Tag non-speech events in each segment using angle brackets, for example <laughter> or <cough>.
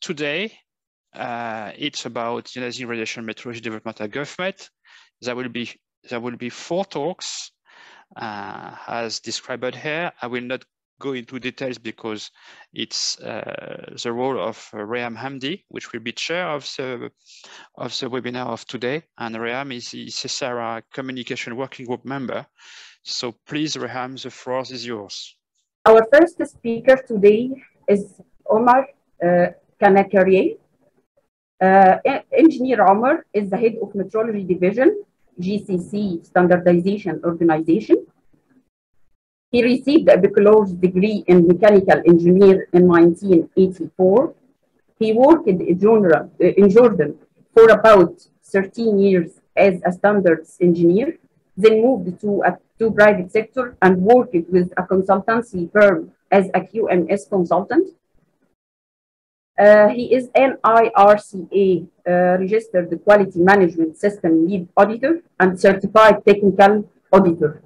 today, uh, it's about ionizing radiation metrology development at GulfMet. There will be there will be four talks uh, as described here. I will not go into details because it's uh, the role of Reham Hamdi, which will be chair of the, of the webinar of today. And Reham is the CCRI Communication Working Group member. So please, Reham, the floor is yours. Our first speaker today is Omar uh, Kanakrieh. Uh, Engineer Omar is the head of Metrology Division, GCC Standardization Organization. He received a bachelor's degree in mechanical engineer in 1984. He worked in Jordan, in Jordan for about 13 years as a standards engineer, then moved to a to private sector and worked with a consultancy firm as a QMS consultant. Uh, he is an IRCA uh, registered quality management system lead auditor and certified technical auditor.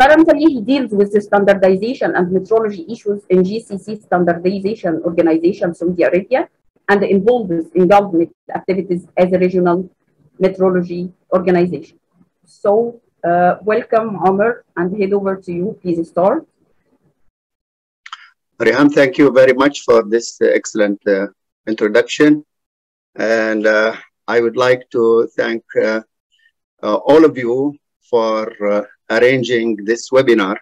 Currently, he deals with the standardization and metrology issues in GCC Standardization Organization Saudi Arabia and involves in government activities as a regional metrology organization. So, uh, welcome, Omar, and head over to you. Please start. Reham, thank you very much for this uh, excellent uh, introduction. And uh, I would like to thank uh, uh, all of you for arranging this webinar.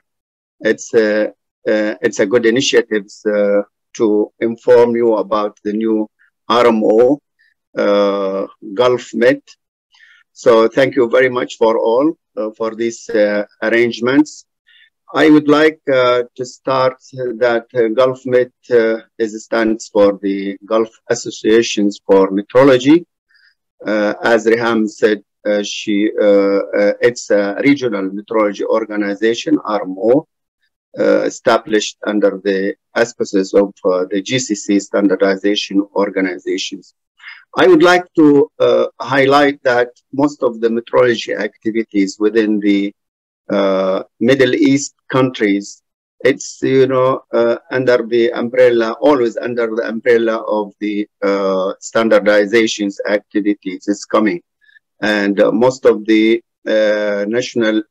It's a, it's a good initiative to inform you about the new RMO Gulf Met. So thank you very much for all uh, for these uh, arrangements. I would like uh, to start that Gulf Met is stands for the Gulf Associations for Metrology. as Reham said, uh, she uh, uh, it's a regional metrology organization RMO established under the auspices of the GCC standardization organizations. I would like to highlight that most of the metrology activities within the Middle East countries it's you know uh, under the umbrella always under the umbrella of the uh, standardizations activities is coming. And uh, most of the uh, national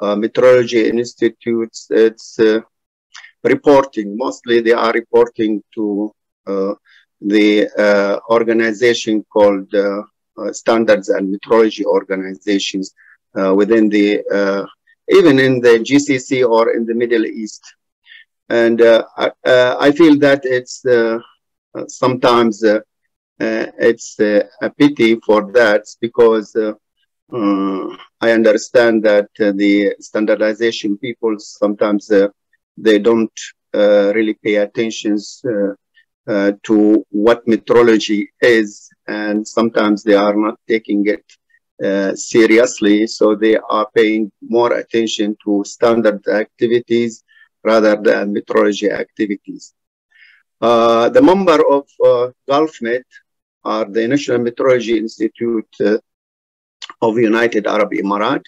uh, metrology institutes it's reporting mostly they are reporting to the organization called standards and metrology organizations within the even in the GCC or in the Middle East. And uh, uh, I feel that it's uh, sometimes uh, it's uh, a pity for that because uh, I understand that the standardization people sometimes they don't really pay attention to what metrology is, and sometimes they are not taking it uh, seriously. So they are paying more attention to standard activities rather than metrology activities. Uh, the member of uh, GulfMet are the National Meteorology Institute uh, of United Arab Emirates,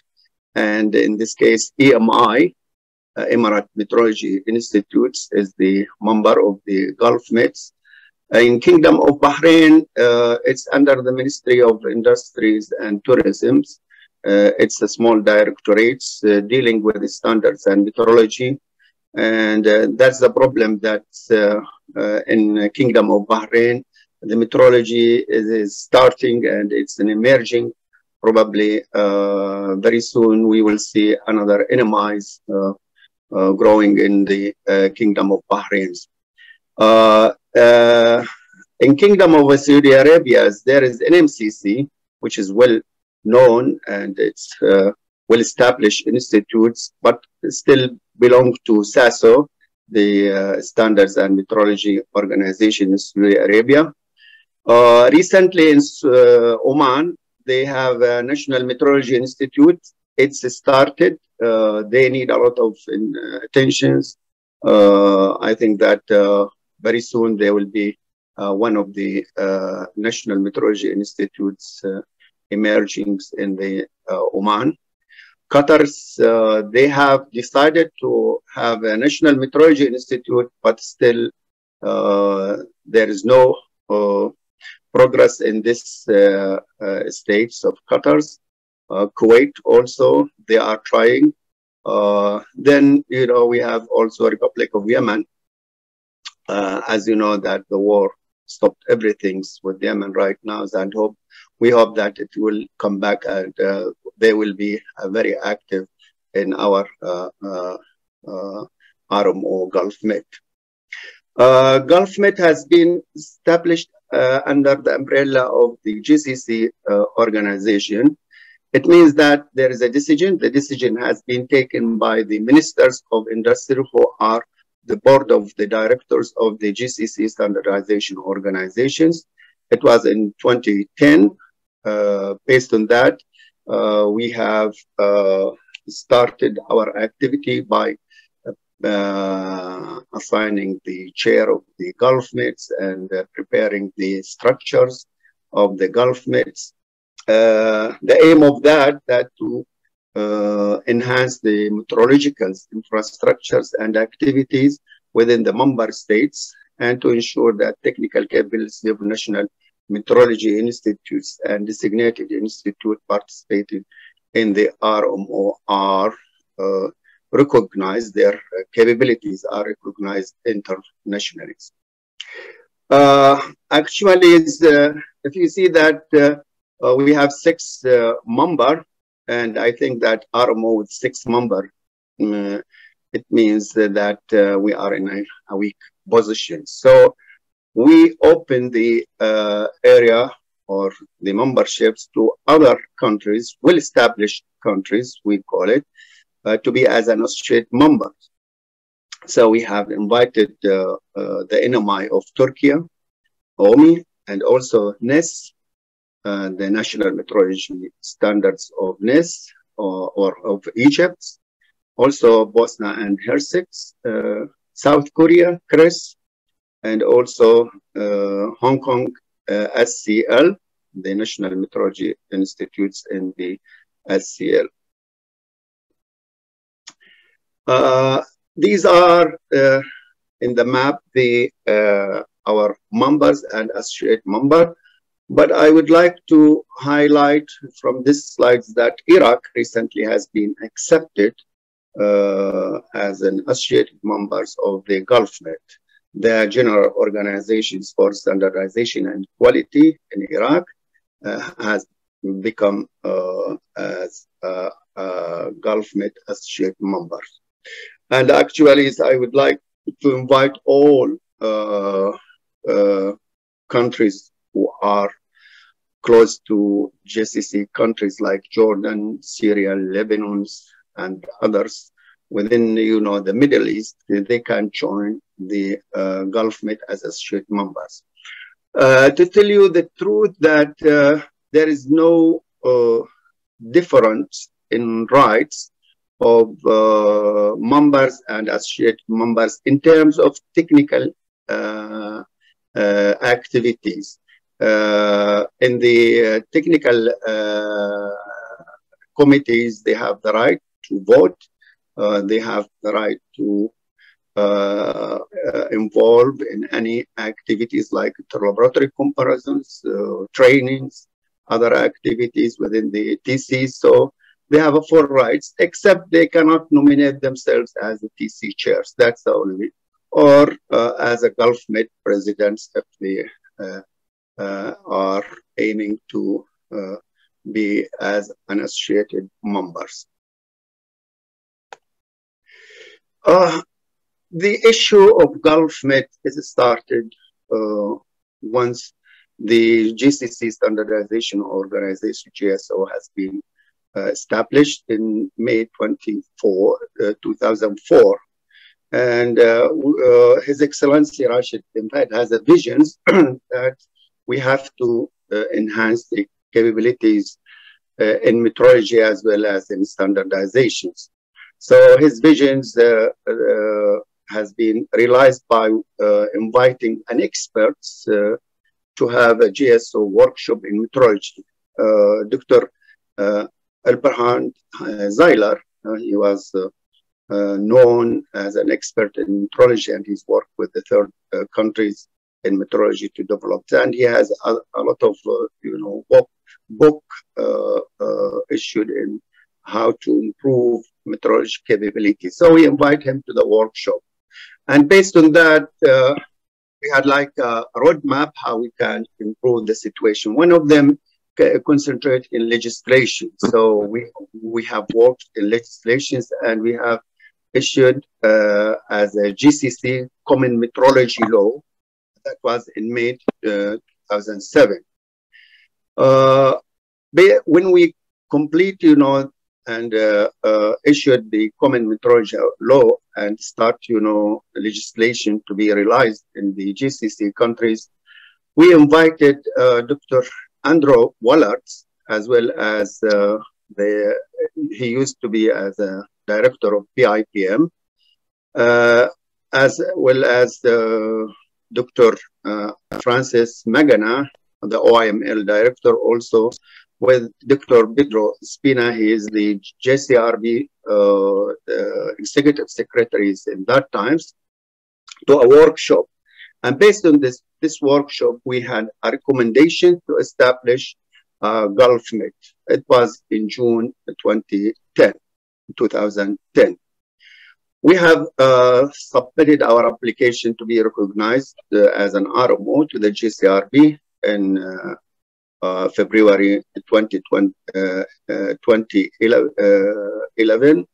and in this case, EMI, uh, Emirate Meteorology Institutes, is the member of the Gulf Mets. In Kingdom of Bahrain, uh, it's under the Ministry of Industries and Tourism. Uh, it's a small directorate uh, dealing with the standards and meteorology. And uh, that's the problem that in Kingdom of Bahrain, the metrology is, is starting and it's an emerging. Probably uh, very soon we will see another uh, uh, growing in the uh, Kingdom of Bahrain. Uh, uh, in Kingdom of Saudi Arabia, there is NMCC, which is well known and it's well established institutes, but still belong to SASO, the Standards and Metrology Organization in Saudi Arabia. Uh, recently in uh, Oman, they have a National Metrology Institute. It's started. Uh, they need a lot of uh, attentions. Uh, I think that uh, very soon they will be uh, one of the uh, National Meteorology Institutes uh, emerging in the Oman. Qatar, they have decided to have a National Meteorology Institute, but still there is no progress in this states of Qatar's. Kuwait also, they are trying. then, you know, we have also Republic of Yemen. As you know, that the war stopped everything with Yemen right now, and hope we hope that it will come back and uh, they will be uh, very active in our uh, uh, uh RMO GulfMet. Uh, GulfMet has been established uh, under the umbrella of the GCC organization. It means that there is a decision. The decision has been taken by the ministers of industry who are the board of the directors of the GCC standardization organizations. It was in 2010. Uh, based on that, uh, we have uh, started our activity by uh, assigning the chair of the GulfMets and uh, preparing the structures of the GulfMets. Uh, the aim of that, that to uh, enhance the meteorological infrastructures and activities within the member states and to ensure that technical capabilities of national meteorology institutes and designated institute participating in the RMO are uh, recognized, their capabilities are recognized internationally. Uh, actually, uh, if you see that uh, uh we have six uh, member, and I think that RMO with six member, uh, it means that we are in a, a, weak position. So we open the area or the memberships to other countries, well-established countries, we call it, uh, to be as an associate member. So we have invited uh, uh, the NMI of Turkey, UME, and also NIS, uh, the National Metrology Standards of NIS or, or of Egypt, also Bosnia and Herzegovina, uh, South Korea, KRISS, and also uh, Hong Kong SCL, the National Metrology Institutes in the SCL. Uh, these are uh, in the map the uh, our members and associate member. But I would like to highlight from this slides that Iraq recently has been accepted uh, as an associated members of the GulfMet, the general organizations for standardization and quality in Iraq uh, has become uh, as uh, GulfMet associate members. And actually, I would like to invite all uh, uh, countries who are close to GCC countries like Jordan, Syria, Lebanon, and others within, you know, the Middle East, they can join the uh, GulfMet as associate members. Uh, to tell you the truth that uh, there is no uh, difference in rights of uh, members and associate members in terms of technical uh, activities. Uh, in the technical committees, they have the right to vote. they have the right to uh, uh, involve in any activities like laboratory comparisons, uh, trainings, other activities within the TC. So they have a full rights, except they cannot nominate themselves as the TC chairs. That's the only, or uh, as a GulfMet presidents if they uh, uh, are aiming to uh, be as unassociated members. Uh, the issue of GulfMet is started uh, once the GCC standardization organization, GSO, has been uh, established in May 24, uh, 2004. And uh, His Excellency Rashid Fahd has a vision <clears throat> that we have to enhance the capabilities in metrology as well as in standardizations. So his visions uh, uh, has been realized by uh, inviting an expert to have a GSO workshop in metrology. Dr. Uh, Zeiler. Uh, he was uh, known as an expert in metrology and he's worked with the third countries in metrology to develop. And he has a, a lot of, uh, you know, book, book uh, uh, issued in how to improve metrology capability. So we invite him to the workshop. And based on that, uh, we had like a roadmap how we can improve the situation. One of them concentrate in legislation. So we we have worked in legislations and we have issued uh, as a GCC Common Metrology Law that was in May uh, 2007. Uh, when we complete, you know, and uh, uh, issued the Common Metrology Law and start, you know, legislation to be realized in the GCC countries, we invited uh, Dr. Andrew Wallards, as well as uh, the, he used to be as a director of BIPM, as well as Dr. Uh, Francis Magana, the OIML director, also with Dr. Pedro Spina. He is the JCRB uh, executive secretaries in that times to a workshop. And based on this, this workshop, we had a recommendation to establish uh, GulfMet. It was in June 2010, 2010. We have uh, submitted our application to be recognized uh, as an RMO to the JCRB in uh, uh, February 2020, 2011.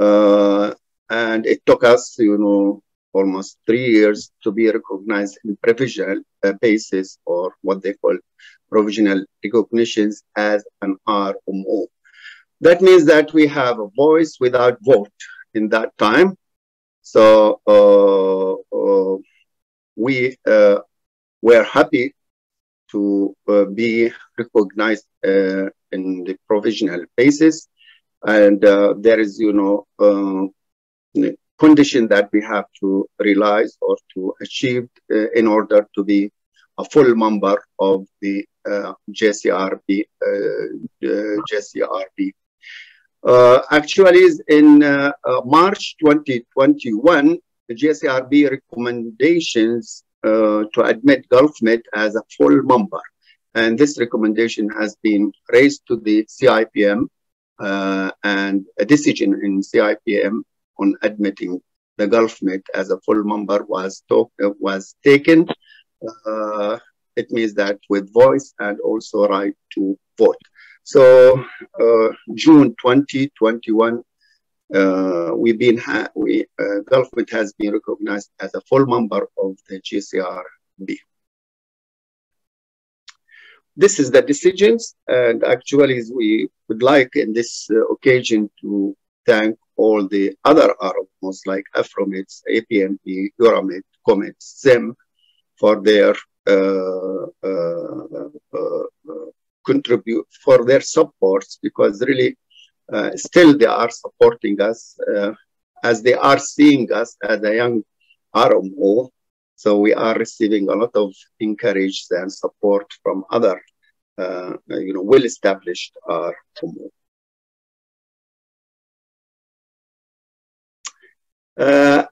Uh, uh, and it took us, you know, almost three years to be recognized in provisional basis or what they call provisional recognitions as an RMO. That means that we have a voice without vote in that time. So uh, uh, we uh, were happy to uh, be recognized uh, in the provisional basis. And uh, there is, you know, condition that we have to realize or to achieve in order to be a full member of the JCRB, JCRB. Uh, actually, in uh, uh, March 2021, the JCRB recommendations uh, to admit GulfMet as a full member. And this recommendation has been raised to the CIPM uh, and a decision in CIPM on admitting the GulfMet as a full member was, talk, uh, was taken. It means that with voice and also right to vote. So uh, June 2021, uh, we've been we uh, has been recognized as a full member of the JCRB. This is the decisions, and actually, we would like in this uh, occasion to thank all the other RMOs like AFRIMETS, APMP, Euramet, COOMET, SIM for their uh, uh, uh, contribute for their supports because really uh, still they are supporting us uh, as they are seeing us as a young RMO. So we are receiving a lot of encouragement and support from other, uh, you know, well-established RMO. Uh,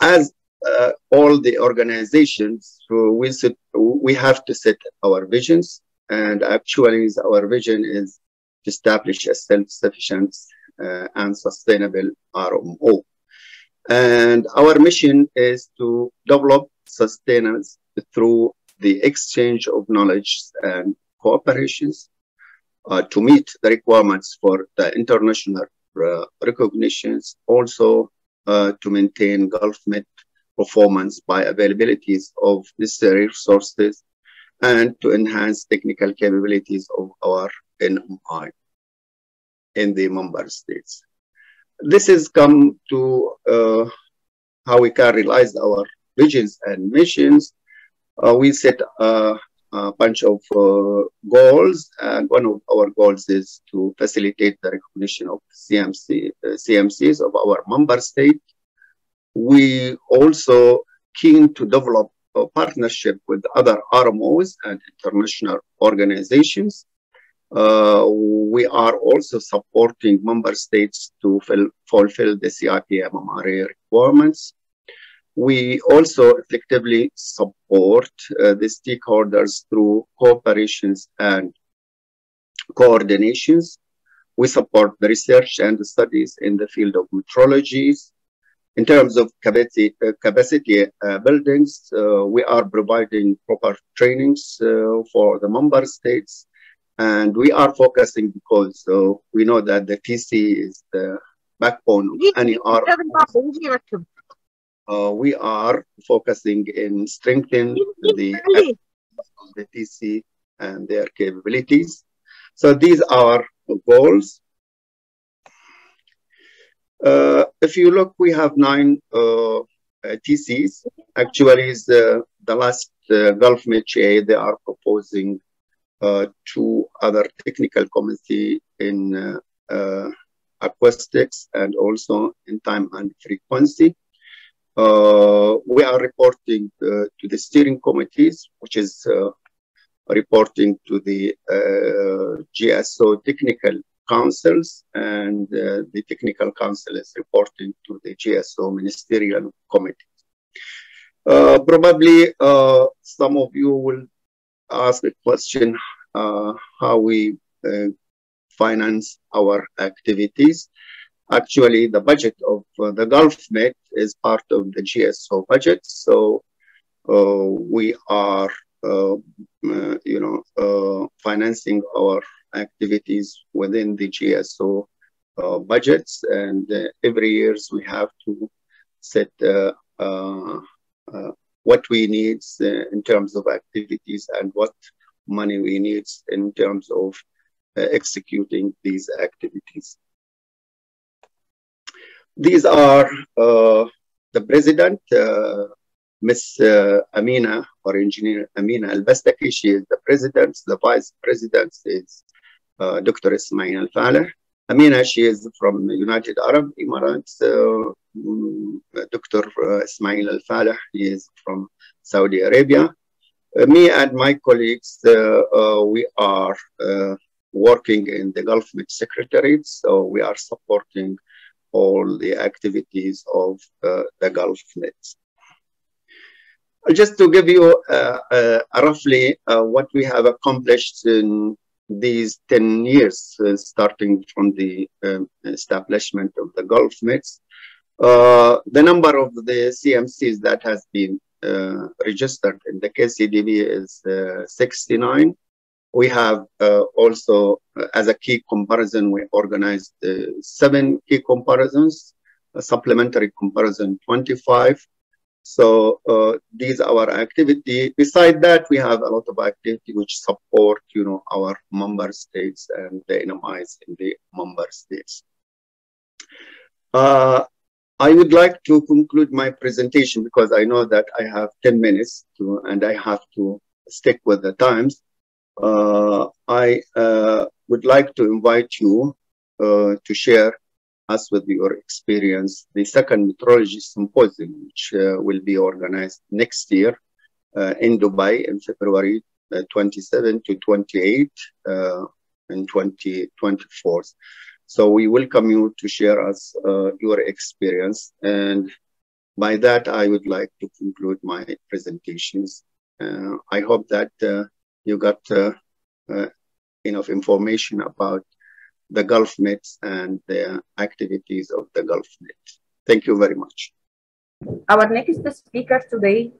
as uh, all the organizations, we, we have to set our visions, and actually our vision is to establish a self-sufficient uh, and sustainable RMO. And our mission is to develop sustenance through the exchange of knowledge and cooperations uh, to meet the requirements for the international uh, recognitions, also uh, to maintain GulfMet performance by availabilities of necessary resources and to enhance technical capabilities of our NMI in the member states. This has come to uh, how we can realize our visions and missions. Uh, we set a, a bunch of uh, goals, and one of our goals is to facilitate the recognition of CMC, uh, CMCs of our member state. We also keen to develop partnership with other RMOs and international organizations. Uh, we are also supporting member states to fulfill the CIPM MRA requirements. we also effectively support uh, the stakeholders through cooperations and coordinations. We support the research and the studies in the field of metrology. In terms of capacity, uh, capacity uh, buildings, uh, we are providing proper trainings uh, for the member states. And we are focusing because we know that the TC is the backbone of any R uh, we are focusing in strengthening the the TC and their capabilities. So these are goals. Uh, if you look, we have nine uh, TCs. Actually, is the, the last uh, Gulf METRIA, they are proposing uh, two other technical committee in uh, uh, acoustics and also in time and frequency. Uh, we are reporting uh, to the steering committees, which is uh, reporting to the GSO technical councils, and the technical council is reporting to the GSO ministerial committee. Uh, probably uh, some of you will ask a question uh, how we finance our activities. Actually, the budget of uh, the GulfMet is part of the GSO budget. So uh, we are, uh, uh you know, uh, financing our activities within the GSO uh, budgets. And every years we have to set what we need in terms of activities and what money we need in terms of executing these activities. These are uh, the president, uh, Miss uh, Amina or Engineer Amina Al-Bastaki. She is the president. The vice president is uh, Dr. Ismail Al-Faleh. Amina, she is from United Arab Emirates. Uh, mm, Dr. Uh, Ismail Al-Faleh, he is from Saudi Arabia. me and my colleagues, we are working in the Gulf Met Secretariat, so we are supporting all the activities of uh, the Gulf Mets. Just to give you uh, uh, roughly uh, what we have accomplished in these 10 years, uh, starting from the um, establishment of the Gulf Mets, uh, the number of the CMCs that has been registered in the KCDB is 69 we have uh, also, uh, as a key comparison, we organized uh, seven key comparisons, a supplementary comparison 25. So uh, these are our activity. Beside that, we have a lot of activity which support, you know, our member states and the NMIs in the member states. Uh, I would like to conclude my presentation because I know that I have 10 minutes to, and I have to stick with the times uh, I uh, would like to invite you uh, to share us with your experience the second metrology symposium, which uh, will be organized next year uh, in Dubai in February uh, 27 to 28 in 2024. So we welcome you to share us your experience. And by that, I would like to conclude my presentations. I hope that you got uh, uh, enough information about the Gulf Mets and the activities of the Gulf Met. Thank you very much. Our next speaker today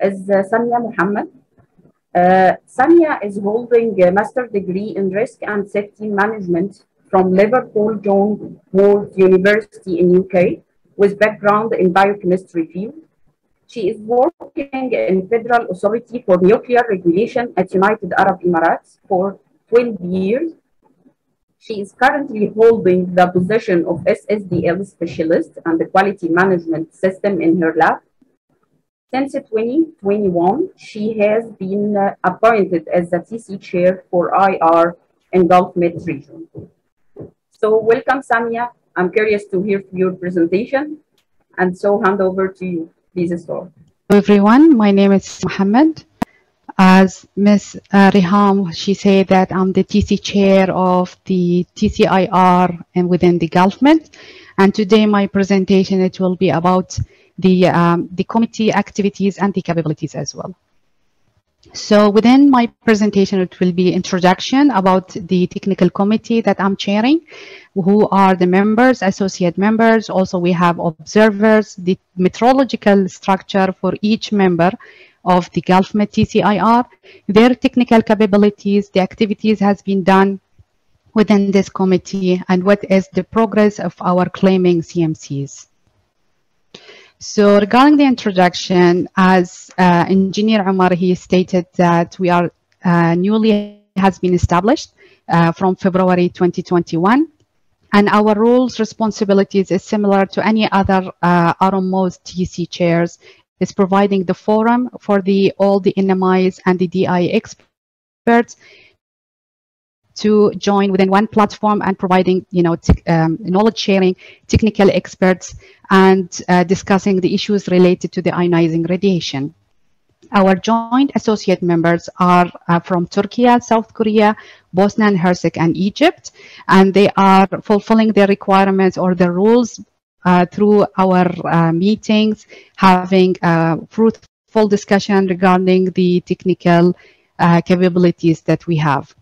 is uh, Samia Mohamed. Uh, Samia is holding a master degree in risk and safety management from Liverpool John Moores University in UK with background in biochemistry field. She is working in Federal Authority for Nuclear Regulation at United Arab Emirates for 12 years. She is currently holding the position of SSDL specialist and the quality management system in her lab. Since 2021, she has been uh, appointed as the TC chair for IR in Gulf Met region. So welcome, Samia. I'm curious to hear your presentation and so hand over to you. Please start. Everyone, my name is Mohamed. As Ms. Uh, Riham, she said that I'm the TC chair of the TCIR and within the GulfMet. And today my presentation, it will be about the, um, the committee activities and the capabilities as well. So within my presentation, it will be introduction about the technical committee that I'm chairing, who are the members, associate members. Also, we have observers, the metrological structure for each member of the GulfMet TCIR, their technical capabilities, the activities has been done within this committee, and what is the progress of our claiming CMCs. So regarding the introduction, as uh, Engineer Omar, he stated that we are uh, newly has been established uh, from February 2021. And our roles, responsibilities is similar to any other uh, RMO's TC chairs, is providing the forum for the all the NMIs and the DI experts to join within one platform and providing, you know, um, knowledge sharing, technical experts, and uh, discussing the issues related to the ionizing radiation. Our joint associate members are uh, from Turkey, South Korea, Bosnia and Herzegovina, and Egypt, and they are fulfilling their requirements or the rules through our uh, meetings, having a fruitful discussion regarding the technical uh, capabilities that we have.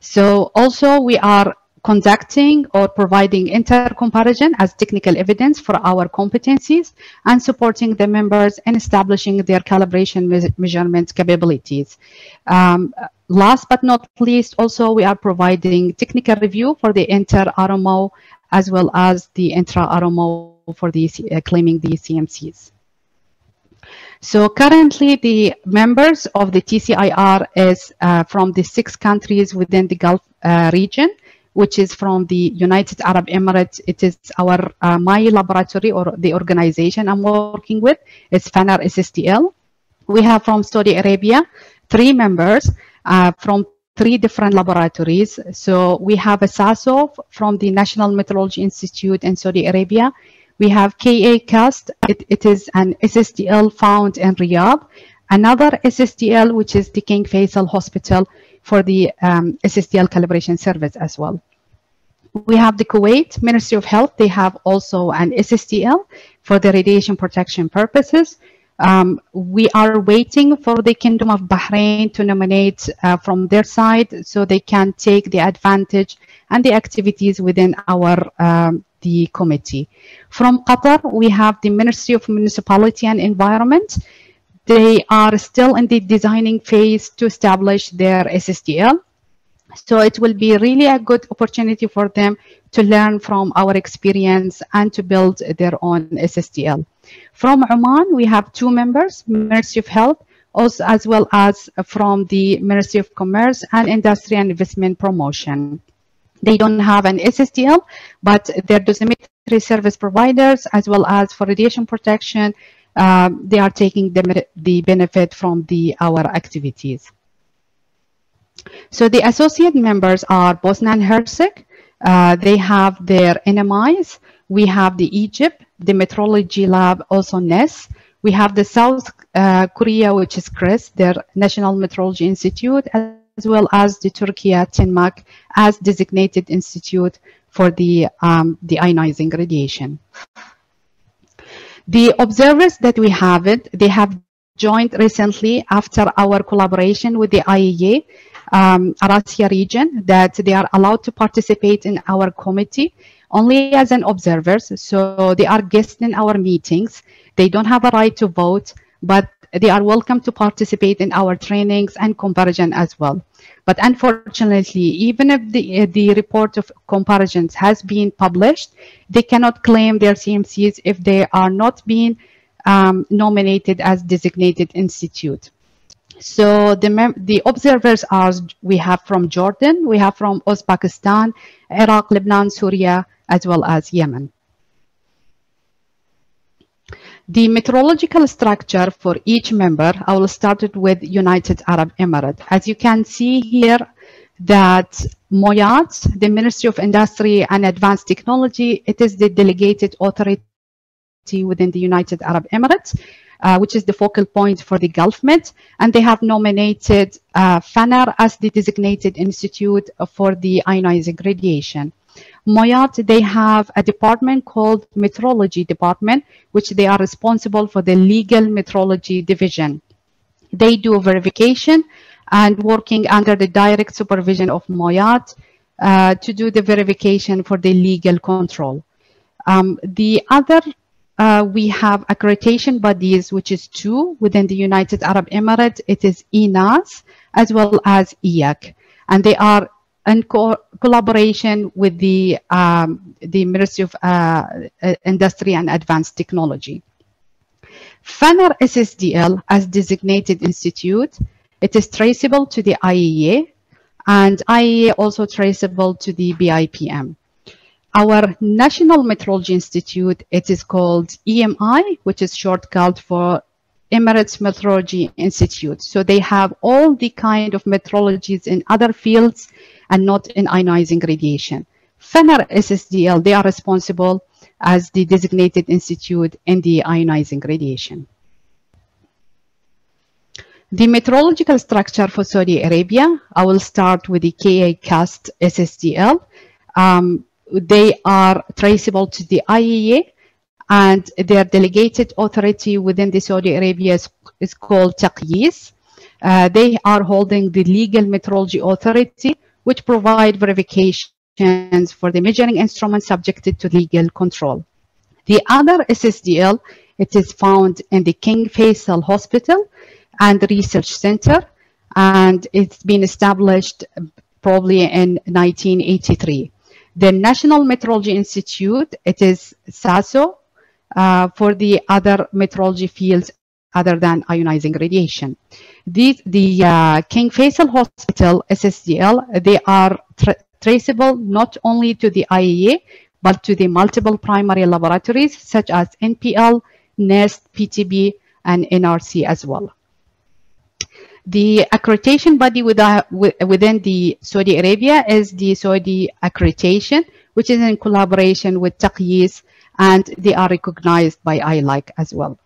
So also we are conducting or providing inter-comparison as technical evidence for our competencies and supporting the members in establishing their calibration me measurement capabilities. Um, last but not least, also we are providing technical review for the inter-RMO as well as the intra-RMO for the uh, claiming the CMCs. So currently the members of the TCIR is uh, from the six countries within the Gulf uh, region, which is from the United Arab Emirates. It is our uh, my laboratory or the organization I'm working with. It's FANAR SSDL. We have from Saudi Arabia three members uh, from three different laboratories. So we have a SASO from the National Meteorology Institute in Saudi Arabia. We have KACST. It, it is an SSDL found in Riyadh. Another SSDL, which is the King Faisal Hospital for the um, SSDL calibration service as well. We have the Kuwait Ministry of Health. They have also an SSDL for the radiation protection purposes. Um, we are waiting for the Kingdom of Bahrain to nominate uh, from their side so they can take the advantage and the activities within our um, the committee. From Qatar, we have the Ministry of Municipality and Environment. They are still in the designing phase to establish their SSDL. So it will be really a good opportunity for them to learn from our experience and to build their own SSDL. From Oman, we have two members, Ministry of Health, also as well as from the Ministry of Commerce and Industry and Investment Promotion. They don't have an SSDL, but their dosimetry service providers, as well as for radiation protection, um, they are taking the, the benefit from the our activities. So the associate members are Bosnia and Herzegovina. Uh, they have their NMIs. We have the Egypt, the metrology lab, also NIS. We have the South uh, Korea, which is KRISS, their National Metrology Institute, as well as the Turkey TENMAK as designated institute for the, um, the ionizing radiation. The observers that we have it, they have joined recently after our collaboration with the IAEA um, Arasia region that they are allowed to participate in our committee only as an observers. So they are guests in our meetings. They don't have a right to vote, but they are welcome to participate in our trainings and comparison as well. But unfortunately, even if the, the report of comparisons has been published, they cannot claim their CMCs if they are not being um, nominated as designated institute. So the, the observers are, we have from Jordan, we have from Uzbekistan, Iraq, Lebanon, Syria, as well as Yemen. The meteorological structure for each member, I will start it with United Arab Emirates. As you can see here, that MOIAT, the Ministry of Industry and Advanced Technology, it is the delegated authority within the United Arab Emirates, uh, which is the focal point for the Gulf Met, and they have nominated uh, FANAR as the designated institute for the ionizing radiation. MOIAT, they have a department called Metrology Department, which they are responsible for the legal metrology division. They do verification and working under the direct supervision of MOIAT uh, to do the verification for the legal control. Um, the other, uh, we have accreditation bodies, which is two within the United Arab Emirates. It is ENAS as well as EAC. And they are in co collaboration with the, um, the Ministry of uh, Industry and Advanced Technology. FANAR SSDL as designated institute, it is traceable to the IAEA and IAEA also traceable to the BIPM. Our National Metrology Institute, it is called EMI, which is shortcut for Emirates Metrology Institute. So they have all the kind of metrologies in other fields and not in ionizing radiation. FANAR SSDL, they are responsible as the designated institute in the ionizing radiation. The metrological structure for Saudi Arabia, I will start with the KACST SSDL. Um, they are traceable to the IAEA and their delegated authority within the Saudi Arabia is, is called Taqyis. Uh, they are holding the legal metrology authority, which provide verifications for the measuring instruments subjected to legal control. The other SSDL, it is found in the King Faisal Hospital and Research Center, and it's been established probably in 1983. The National Metrology Institute, it is SASO uh, for the other metrology fields other than ionizing radiation. These, the uh, King Faisal Hospital, SSDL, they are tra traceable not only to the IAEA, but to the multiple primary laboratories such as NPL, NIST, PTB, and NRC as well. The accreditation body uh, within the Saudi Arabia is the Saudi Accreditation, which is in collaboration with Taqyis, and they are recognized by ILAC as well.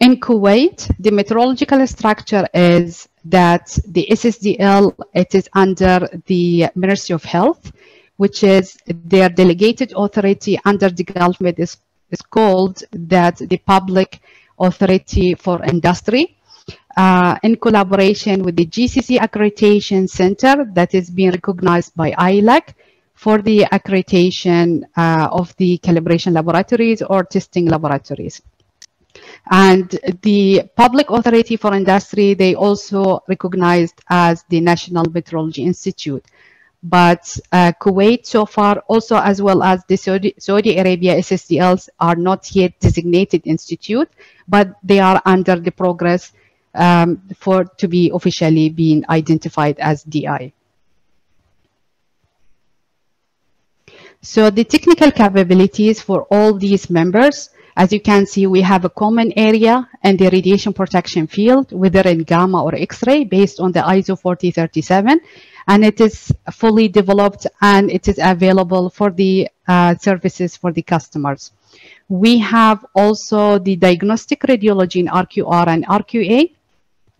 In Kuwait, the meteorological structure is that the SSDL, it is under the Ministry of Health, which is their delegated authority under the Med is, is called that the Public Authority for Industry. Uh, in collaboration with the GCC Accreditation Center that is being recognized by ILAC for the accreditation uh, of the calibration laboratories or testing laboratories. And the Public Authority for Industry, they also recognized as the National Metrology Institute. But uh, Kuwait so far, also as well as the Saudi, Saudi Arabia SSDLs are not yet designated institute, but they are under the progress um, for to be officially being identified as DI. So the technical capabilities for all these members, as you can see, we have a common area and the radiation protection field, whether in gamma or X-ray, based on the ISO 4037 and it is fully developed and it is available for the uh, services for the customers. We have also the diagnostic radiology in RQR and RQA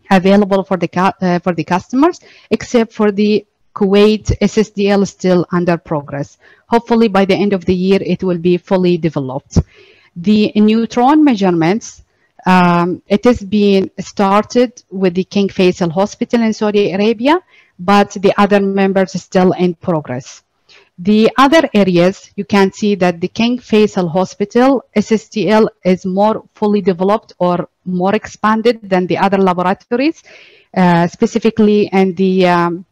available for the uh, for the customers, except for the Kuwait SSDL still under progress. Hopefully by the end of the year, it will be fully developed. The neutron measurements, um, it is being started with the King Faisal Hospital in Saudi Arabia but the other members still in progress. The other areas, you can see that the King Faisal Hospital SSDL is more fully developed or more expanded than the other laboratories, uh, specifically in the, um,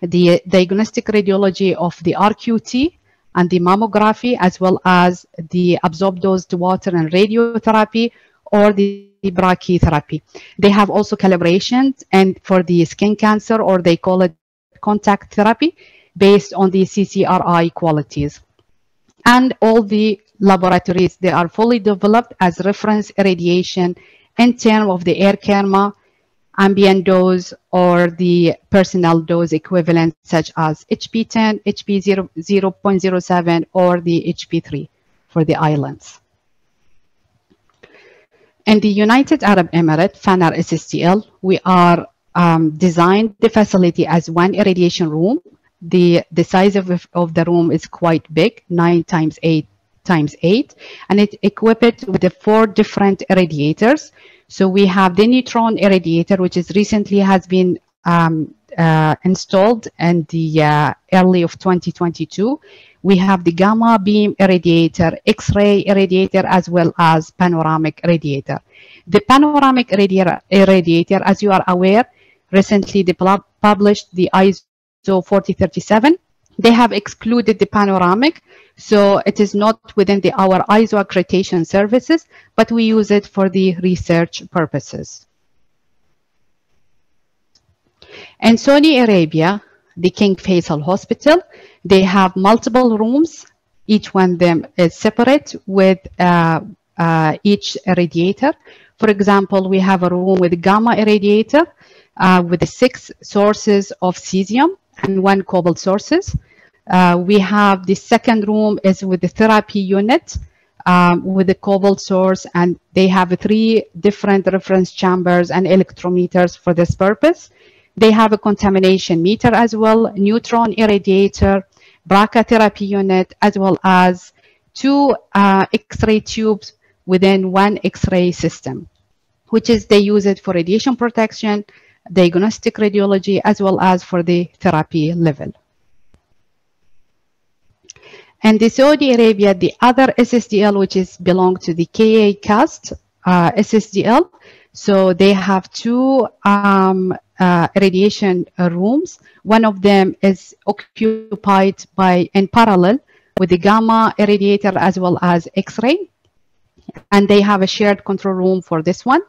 the diagnostic radiology of the RQT and the mammography, as well as the absorbed dosed water and radiotherapy, or the brachytherapy. They have also calibrations and for the skin cancer, or they call it contact therapy based on the CCRI qualities. And all the laboratories, they are fully developed as reference irradiation in terms of the air karma, ambient dose, or the personal dose equivalent, such as HP10, HP 0, 0.07, or the HP3 for the eye lens. In the United Arab Emirates, FANAR SSDL, we are um, designed the facility as one irradiation room the, the size of, of the room is quite big, 9 times 8 times 8, and it equipped with the four different irradiators. So we have the neutron irradiator, which is recently has been um, uh, installed in the uh, early of 2022. We have the gamma beam irradiator, X-ray irradiator, as well as panoramic irradiator. The panoramic irradiator, irradiator as you are aware, recently they published the ISO 4037. They have excluded the panoramic, so it is not within the, our ISO accreditation services, but we use it for the research purposes. In Saudi Arabia, the King Faisal Hospital, they have multiple rooms. Each one of them is separate with uh, uh, each radiator. For example, we have a room with gamma irradiator uh, with six sources of cesium and one cobalt sources. Uh, we have the second room is with the therapy unit um, with the cobalt source and they have three different reference chambers and electrometers for this purpose. They have a contamination meter as well, neutron irradiator, brachytherapy unit, as well as two uh, X-ray tubes within one X-ray system, which is they use it for radiation protection, diagnostic radiology, as well as for the therapy level. And the Saudi Arabia, the other SSDL, which is belong to the KACST uh, SSDL. So they have two um, uh, radiation rooms. One of them is occupied by, in parallel, with the gamma irradiator as well as X-ray. And they have a shared control room for this one.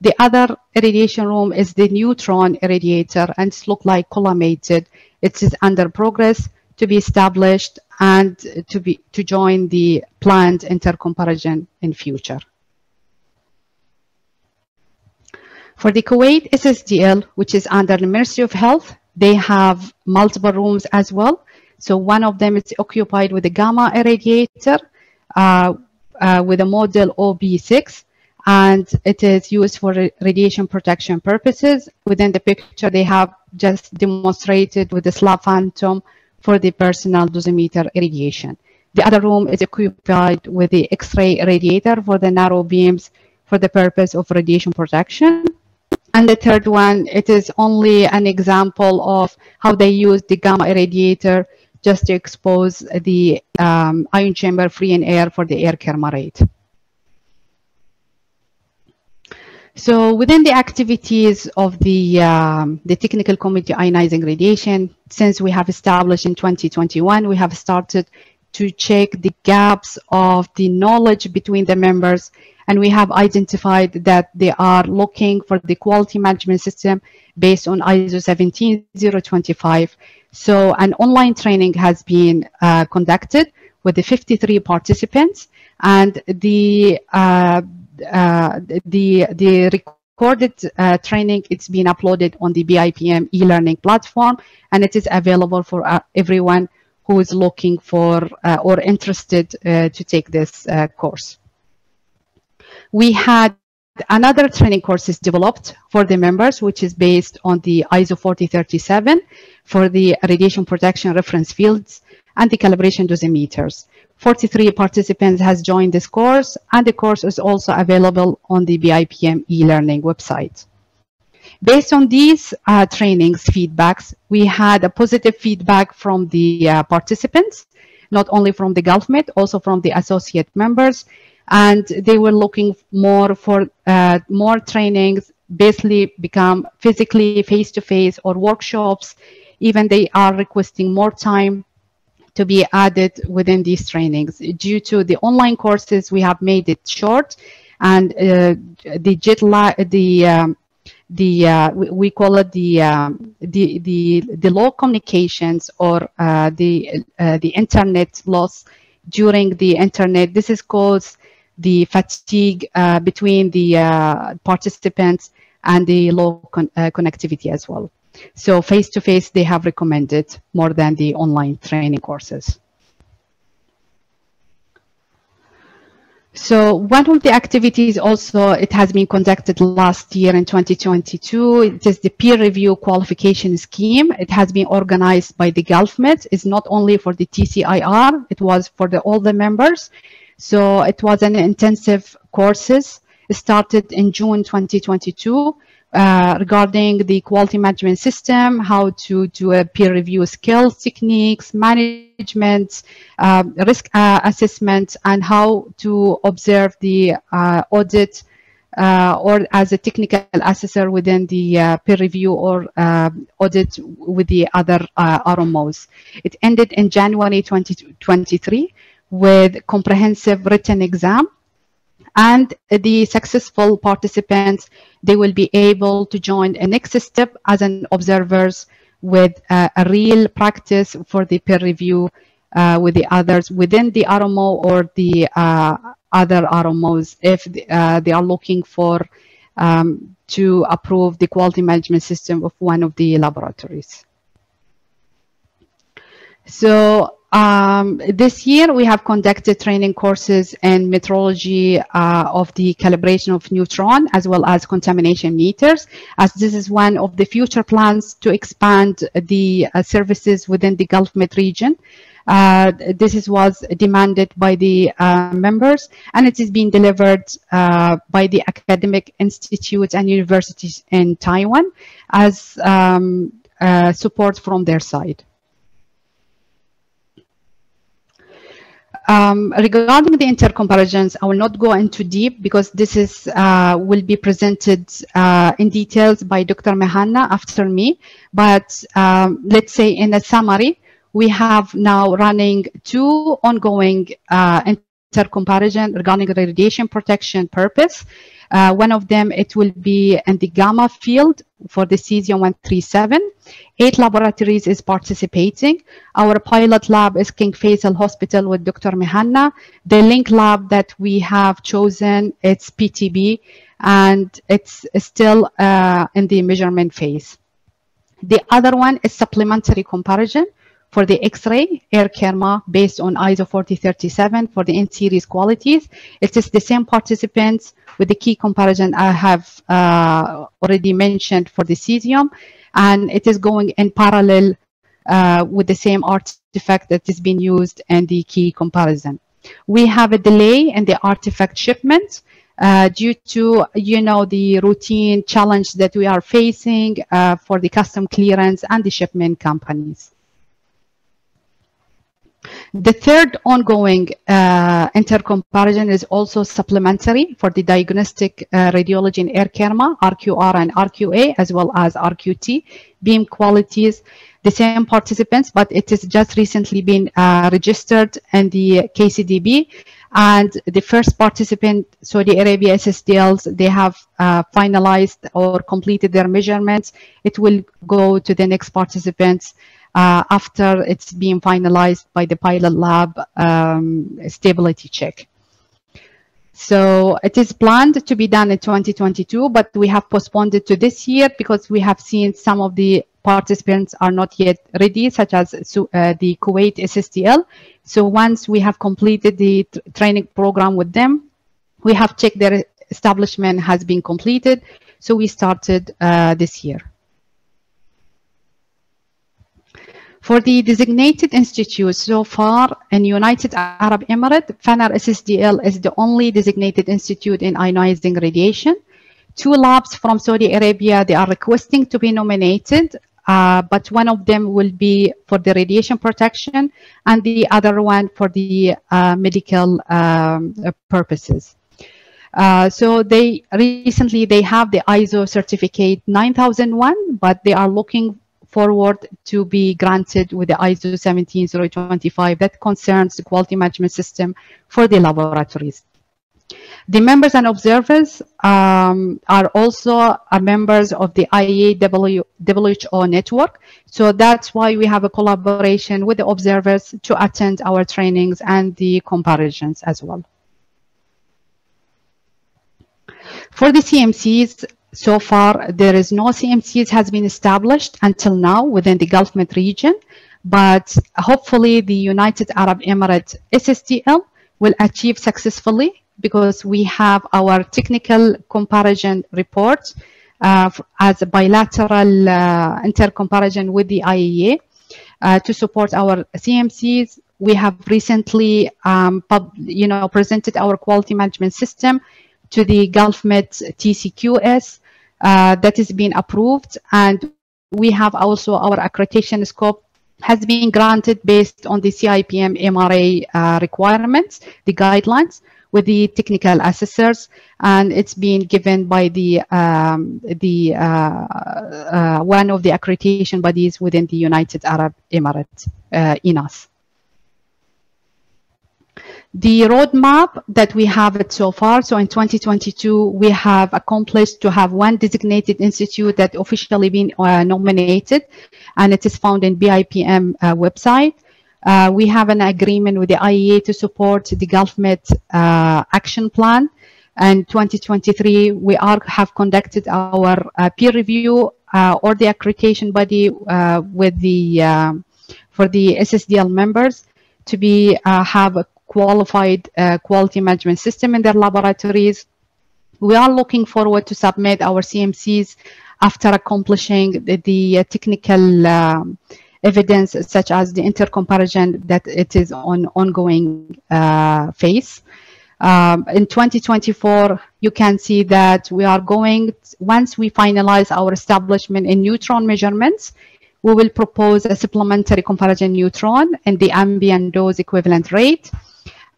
The other irradiation room is the neutron irradiator and it's look like collimated. It is under progress to be established and to be to join the planned intercomparison in future. For the Kuwait SSDL, which is under the Ministry of Health, they have multiple rooms as well. So one of them is occupied with a gamma irradiator uh, uh, with a model OB6, and it is used for radiation protection purposes. Within the picture, they have just demonstrated with the slab phantom for the personal dosimeter irradiation. The other room is occupied with the X-ray irradiator for the narrow beams for the purpose of radiation protection. And the third one, it is only an example of how they use the gamma irradiator just to expose the um, ion chamber free in air for the air kerma rate. So within the activities of the, um, the technical committee ionizing radiation, since we have established in 2021, we have started to check the gaps of the knowledge between the members and we have identified that they are looking for the quality management system based on ISO 17025. So an online training has been uh, conducted with the 53 participants and the uh, uh, the the recorded uh, training it's been uploaded on the BIPM e-learning platform and it is available for uh, everyone who is looking for uh, or interested uh, to take this course we had another training course is developed for the members, which is based on the ISO 4037 for the radiation protection reference fields and the calibration dosimeters. 43 participants has joined this course and the course is also available on the BIPM e-learning website. Based on these uh, trainings feedbacks, we had a positive feedback from the uh, participants, not only from the GulfMet, also from the associate members, and they were looking more for uh, more trainings basically become physically face-to-face or workshops. Even they are requesting more time to be added within these trainings. Due to the online courses we have made it short. And uh, the jet lag the um, the uh, we, call it the, um, the the the low communications or uh, the uh, the internet loss during the internet this is caused the fatigue uh, between the uh, participants and the low con uh, connectivity as well. So face-to-face, -face, they have recommended more than the online training courses. So one of the activities also, it has been conducted last year in 2022. It is the peer review qualification scheme. It has been organized by the GulfMet. It's not only for the TCIR, it was for the, all the members. So it was an intensive courses. It started in June 2022 uh, regarding the quality management system, how to do a peer review skills, techniques, management, uh, risk uh, assessment, and how to observe the uh, audit uh, or as a technical assessor within the peer review or audit with the other RMOs. It ended in January 2023 with comprehensive written exam and the successful participants, they will be able to join a next step as an observers with uh, a real practice for the peer review uh, with the others within the RMO or the uh, other RMOs if uh, they are looking for um, to approve the quality management system of one of the laboratories. So um, this year, we have conducted training courses in metrology uh, of the calibration of neutron as well as contamination meters, as this is one of the future plans to expand the uh, services within the Gulf Met region. Uh, this is, was demanded by the uh, members and it is being delivered uh, by the academic institutes and universities in Taiwan as um, uh, support from their side. Um, regarding the intercomparisons, I will not go into deep because this is uh, will be presented uh, in details by Dr. Mehanna after me. But um, let's say in a summary, we have now running two ongoing uh, intercomparison regarding radiation protection purpose. Uh, one of them, it will be in the gamma field for the cesium-137. Eight laboratories is participating. Our pilot lab is King Faisal Hospital with Dr. Mehanna. The link lab that we have chosen, it's PTB, and it's still uh, in the measurement phase. The other one is supplementary comparison for the X-ray air KERMA based on ISO 4037 for the N-series qualities. It is the same participants with the key comparison I have uh, already mentioned for the cesium, and it is going in parallel uh, with the same artifact that is being used in the key comparison. We have a delay in the artifact shipment uh, due to, you know, the routine challenge that we are facing uh, for the custom clearance and the shipment companies. The third ongoing uh, intercomparison is also supplementary for the diagnostic uh, radiology in air KERMA, RQR and RQA, as well as RQT, beam qualities, the same participants, but it has just recently been uh, registered in the KCDB. And the first participant, Saudi Arabia SSDLs, they have uh, finalized or completed their measurements. It will go to the next participants after it's being finalized by the pilot lab um, stability check. So it is planned to be done in 2022, but we have postponed it to this year because we have seen some of the participants are not yet ready, such as uh, the Kuwait SSDL. So once we have completed the training program with them, we have checked their establishment has been completed. So we started uh, this year. For the designated institutes so far in United Arab Emirates, FANR SSDL is the only designated institute in ionizing radiation. Two labs from Saudi Arabia, they are requesting to be nominated, uh, but one of them will be for the radiation protection and the other one for the uh, medical um, purposes. Uh, so they recently they have the ISO certificate 9001, but they are looking forward to be granted with the ISO 17025 that concerns the quality management system for the laboratories. The members and observers um, are also members of the IAEA WHO network. So that's why we have a collaboration with the observers to attend our trainings and the comparisons as well. For the CMCs, so far, there is no CMCs has been established until now within the Gulf Met region, but hopefully the United Arab Emirates SSDL will achieve successfully because we have our technical comparison report uh, as a bilateral uh, intercomparison with the IAEA uh, to support our CMCs. We have recently, um, you know, presented our quality management system to the GulfMet TCQS uh, that has been approved, and we have also our accreditation scope has been granted based on the CIPM MRA uh, requirements, the guidelines with the technical assessors, and it's been given by the um, the uh, uh, one of the accreditation bodies within the United Arab Emirates, uh, ENAS. The roadmap that we have it so far, so in 2022, we have accomplished to have one designated institute that officially been uh, nominated, and it is found in BIPM uh, website. Uh, we have an agreement with the IAEA to support the GulfMet uh, action plan. And 2023, we are have conducted our uh, peer review uh, or the accreditation body with the for the SSDL members to be have a qualified uh, quality management system in their laboratories. We are looking forward to submit our CMCs after accomplishing the, the technical um, evidence such as the intercomparison that it is on ongoing uh, phase. Um, in 2024, you can see that we are going, once we finalize our establishment in neutron measurements, we will propose a supplementary comparison neutron and the ambient dose equivalent rate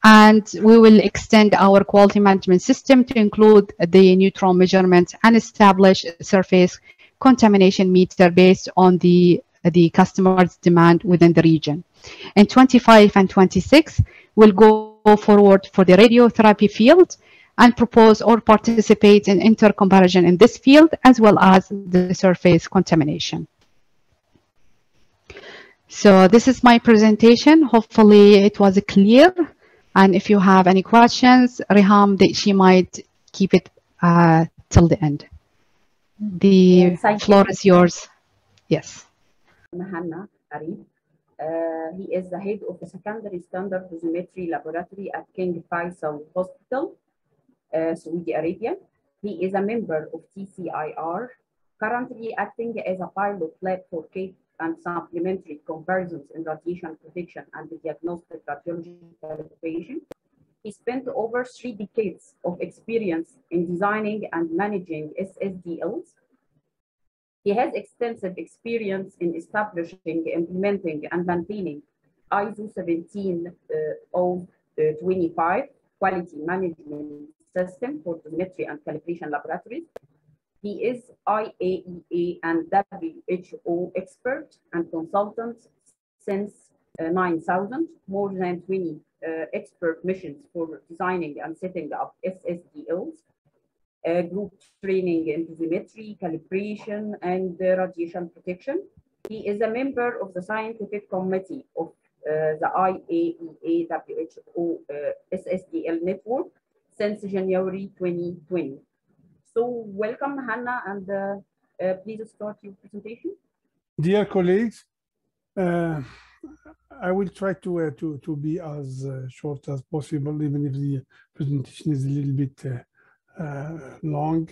and we will extend our quality management system to include the neutron measurements and establish surface contamination meter based on the, the customer's demand within the region. In 25 and 26, we'll go forward for the radiotherapy field and propose or participate in intercomparison in this field as well as the surface contamination. So this is my presentation. Hopefully it was clear. And if you have any questions, Riham, she might keep it uh, till the end. The yes, floor you. is yours. Yes. Mehanna Arib. Uh, he is the head of the secondary standard dosimetry laboratory at King Faisal Hospital, uh, Saudi Arabia. He is a member of TCIR, currently acting as a pilot lab for Cape and supplementary comparisons in radiation protection and the diagnostic radiological calibration. He spent over three decades of experience in designing and managing SSDLs. He has extensive experience in establishing, implementing, and maintaining ISO 17025 uh, uh, quality management system for the dosimetry and calibration laboratories he is IAEA and WHO expert and consultant since uh, 9000, more than 20 uh, expert missions for designing and setting up SSDLs, uh, group training in dosimetry, calibration, and radiation protection. He is a member of the scientific committee of uh, the IAEA WHO uh, SSDL network since January 2020. So welcome, Hannah, and uh, uh, please start your presentation. Dear colleagues, uh, I will try to uh, to to be as uh, short as possible, even if the presentation is a little bit uh, long.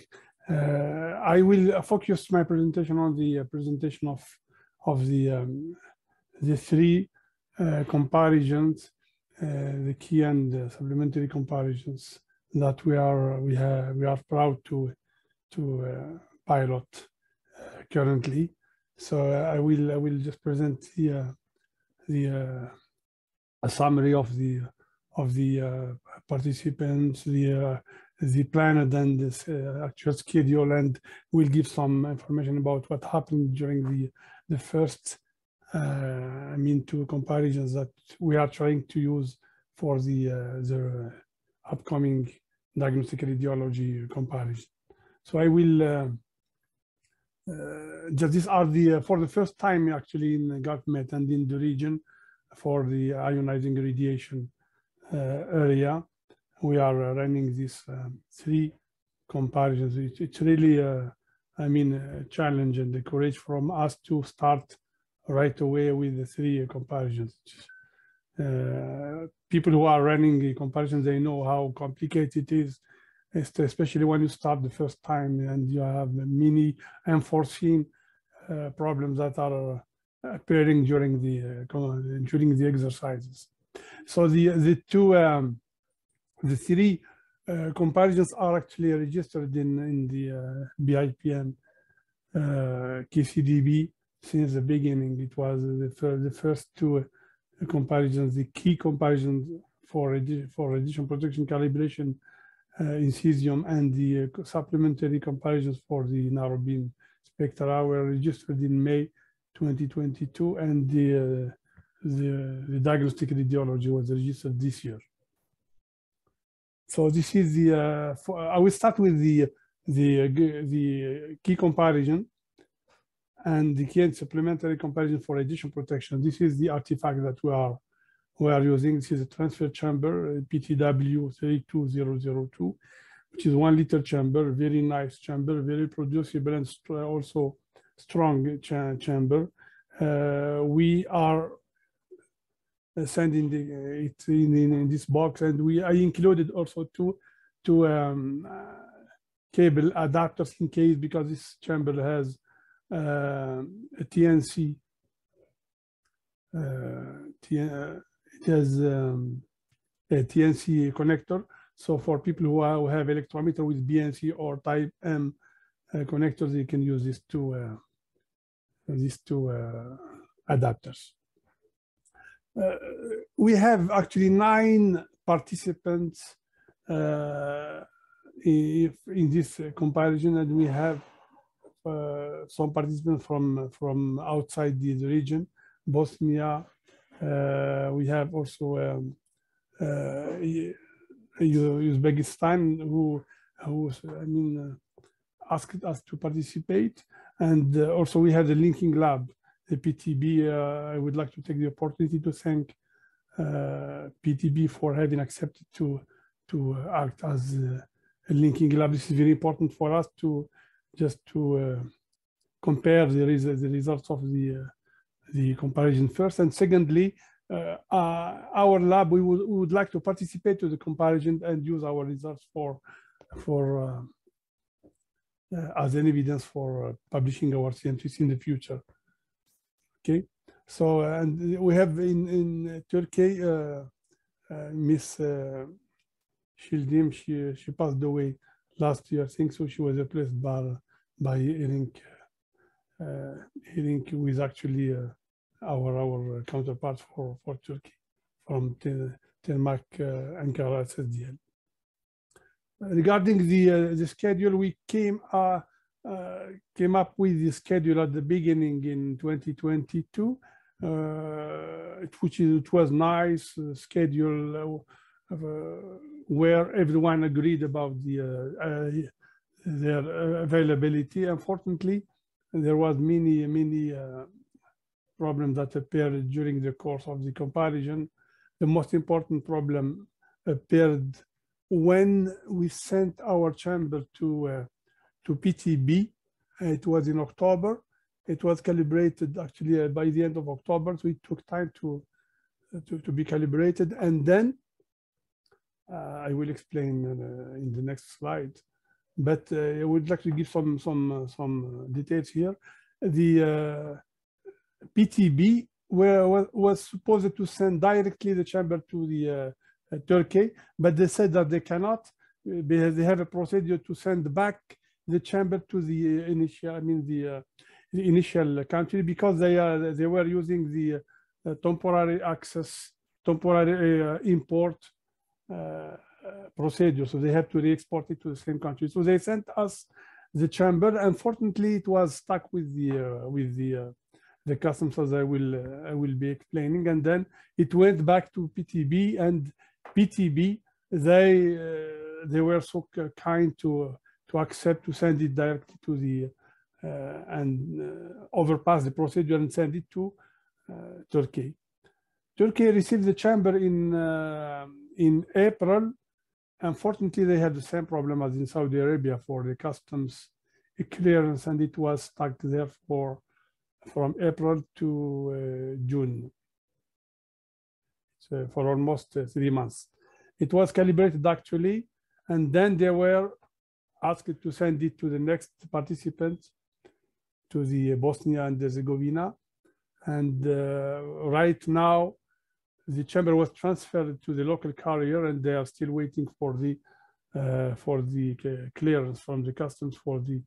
I will focus my presentation on the presentation of of the um, the three comparisons, the key and supplementary comparisons that we are we have we are proud to to uh, pilot uh, currently. So uh, I will I will just present the the a summary of the of the participants, the the planet and this uh, actual schedule and we'll give some information about what happened during the the first uh, I mean two comparisons that we are trying to use for the uh, the upcoming diagnostic radiology comparison. So I will, uh, uh, just these are the, uh, for the first time actually in GulfMet and in the region for the ionizing radiation uh, area, we are running these three comparisons. It's, it's really, I mean, a challenge and the courage from us to start right away with the three comparisons. uh, people who are running the comparisons, they know how complicated it is, especially when you start the first time and you have many unforeseen uh, problems that are appearing during the uh, during the exercises. So the the two um, the three uh, comparisons are actually registered in in the uh, BIPM uh, KCDB since the beginning. It was the, fir the first two comparisons, the key comparisons for for radiation protection calibration uh, in and the uh, supplementary comparisons for the narrow beam spectra were registered in May 2022 and the, uh, the, the, diagnostic radiology was registered this year. So this is the, uh, for, I will start with the, the, the key comparison and the key and supplementary comparison for radiation protection. This is the artifact that we are we are using. This is a transfer chamber, PTW 32002, which is one liter chamber, very nice chamber, very producible and also strong cha chamber. Uh, we are sending the, it in, in, in, this box and we I included also two, two um, uh, cable adapters in case because this chamber has uh, a TNC uh, it has um, a TNC connector. So for people who, are, who have electrometer with BNC or type M uh, connectors, they can use these two, uh, these two uh, adapters. Uh, we have actually nine participants uh, in, in this comparison, and we have uh, some participants from from outside the region, Bosnia, Uh, we have also um, uh, Uzbekistan who, who I mean, uh, asked us to participate. And uh, also we had the linking lab, the PTB. Uh, I would like to take the opportunity to thank PTB for having accepted to, to act as a linking lab. This is very important for us to just to compare the, res the results of the the comparison first. And secondly, uh, uh, our lab, we would, we would like to participate to the comparison and use our results for, for uh, uh as an evidence for publishing our CMCs in the future. Okay, so and we have in, in Turkey, Miss Shildim, she, she passed away last year, I think so she was replaced by, by Irink, uh, Irink who is actually our our counterparts for for Turkey from TENMAK, uh, Ankara, SSDL. Regarding the uh, the schedule, we came uh, uh, came up with the schedule at the beginning in 2022, uh, which is, it was nice uh, schedule where everyone agreed about the their availability. Unfortunately, there was many many problem that appeared during the course of the comparison. The most important problem appeared when we sent our chamber to, uh, to PTB. It was in October. It was calibrated actually uh, by the end of October, so it took time to, uh, to, to, be calibrated. And then uh, I will explain uh, in the next slide. But uh, I would like to give some some some details here. The PTB were, was supposed to send directly the chamber to the uh, uh, Turkey, but they said that they cannot uh, because they have a procedure to send back the chamber to the initial, I mean the, uh, the initial country because they are they were using the uh, temporary access, temporary uh, import procedure, so they have to re-export it to the same country. So they sent us the chamber. Unfortunately, it was stuck with the with the the customs as I will uh, I will be explaining, and then it went back to PTB and PTB they uh, they were so kind to to accept to send it directly to the uh, and uh, overpass the procedure and send it to uh, Turkey. Turkey received the chamber in in April. Unfortunately, they had the same problem as in Saudi Arabia for the customs clearance, and it was stuck there for from April to uh, June. uh, for almost uh, three months. It was calibrated actually, and then they were asked to send it to the next participant, to the Bosnia and Herzegovina. And uh, right now, the chamber was transferred to the local carrier, and they are still waiting for the uh, for the clearance from the customs for the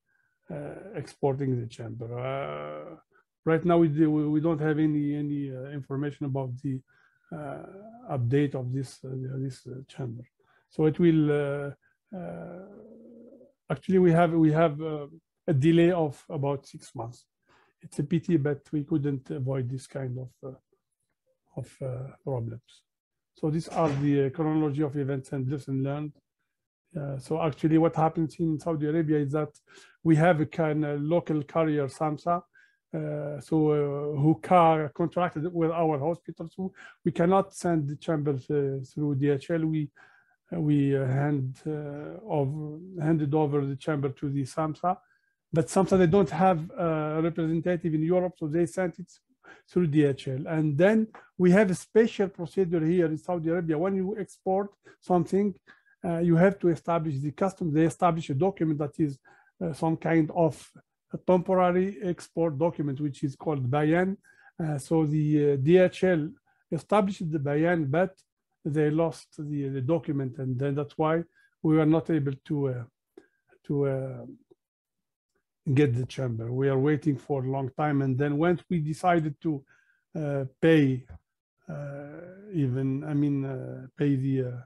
uh, exporting the chamber. Uh, right now, we, do, we don't have any any uh, information about the uh, update of this this chamber. So it will actually we have we have a delay of about six months. It's a pity, but we couldn't avoid this kind of of problems. So these are the chronology of events and lessons learned. Uh, so actually what happens in Saudi Arabia is that we have a kind of local carrier, SMSA, uh, so uh, who car contracted with our hospitals. So we cannot send the chambers uh, through DHL. We uh, we hand over handed over the chamber to the SMSA, but SMSA they don't have a representative in Europe, so they sent it through DHL. And then we have a special procedure here in Saudi Arabia. When you export something, uh, you have to establish the customs. They establish a document that is uh, some kind of temporary export document, which is called Bayan. Uh, so the DHL established the Bayan, but they lost the, the document, and then that's why we were not able to to get the chamber. We are waiting for a long time. And then once we decided to uh, pay, uh, even, I mean, uh, pay the,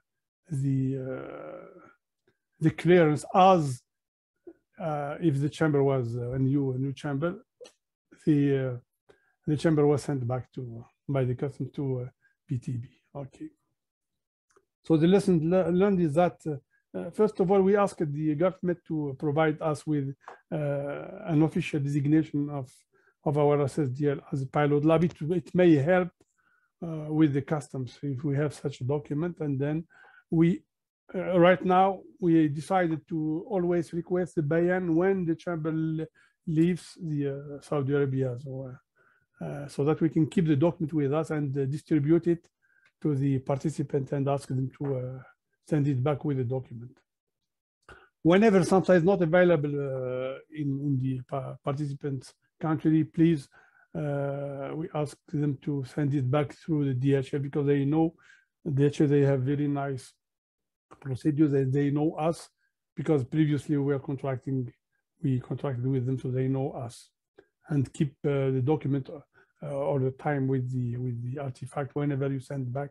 the, the clearance as if the chamber was a new, a new chamber, the, the chamber was sent back to, by the customs to PTB. Okay. So the lesson learned is that uh, first of all, we asked the government to provide us with uh, an official designation of, of our SSDL as a pilot lab. It, it may help uh, with the customs if we have such a document. And then we, uh, right now, we decided to always request the bayan when the chamber leaves the uh, Saudi Arabia. So, uh, so that we can keep the document with us and distribute it to the participant and ask them to send it back with the document. Whenever something is not available uh, in, in, the participants country, please, uh, we ask them to send it back through the DHL because they know DHL, they have very nice procedures and they know us because previously we were contracting, we contracted with them so they know us and keep uh, the document uh, all the time with the with the artifact whenever you send back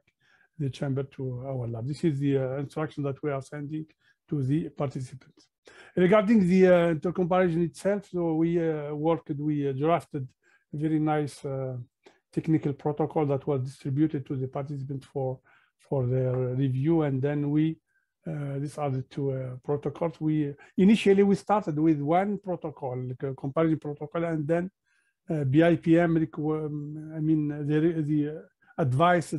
the chamber to our lab. This is the uh, instruction that we are sending to the participants. Regarding the uh, intercomparison itself, so we uh, worked, we uh, drafted a very nice uh, technical protocol that was distributed to the participants for, for their review. And then we, uh, these are the two protocols. We Initially, we started with one protocol, like a comparison protocol, and then BIPM, um, I mean, the, the advised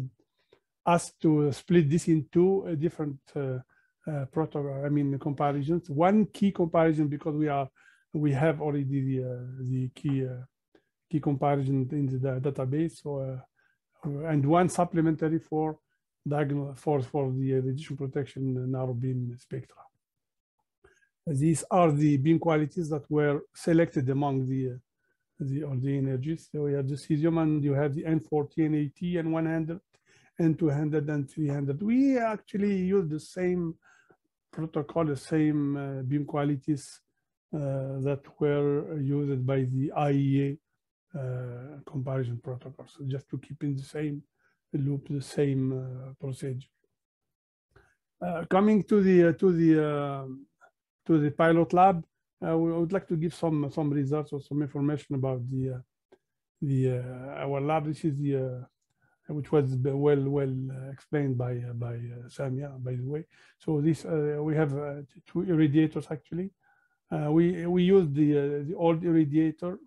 us to split this into different uh, uh, protocol, I mean, comparisons. One key comparison because we are we have already the uh, the key key comparison in the database. And one supplementary for diagonal for for the radiation protection narrow beam spectra. These are the beam qualities that were selected among the the all the energies. So we have the cesium and you have the N40, N80, and 100 and 200 and 300. We actually use the same protocol, the same uh, beam qualities uh, that were used by the IAEA uh, comparison protocol. So just to keep in the same loop, the same uh, procedure. Uh, coming to the to the um, to the pilot lab, uh, we would like to give some some results or some information about the the our lab. This is the which was well well uh, explained by uh, by uh, Samia, by the way. So this we have two irradiators actually. we we used the the old irradiator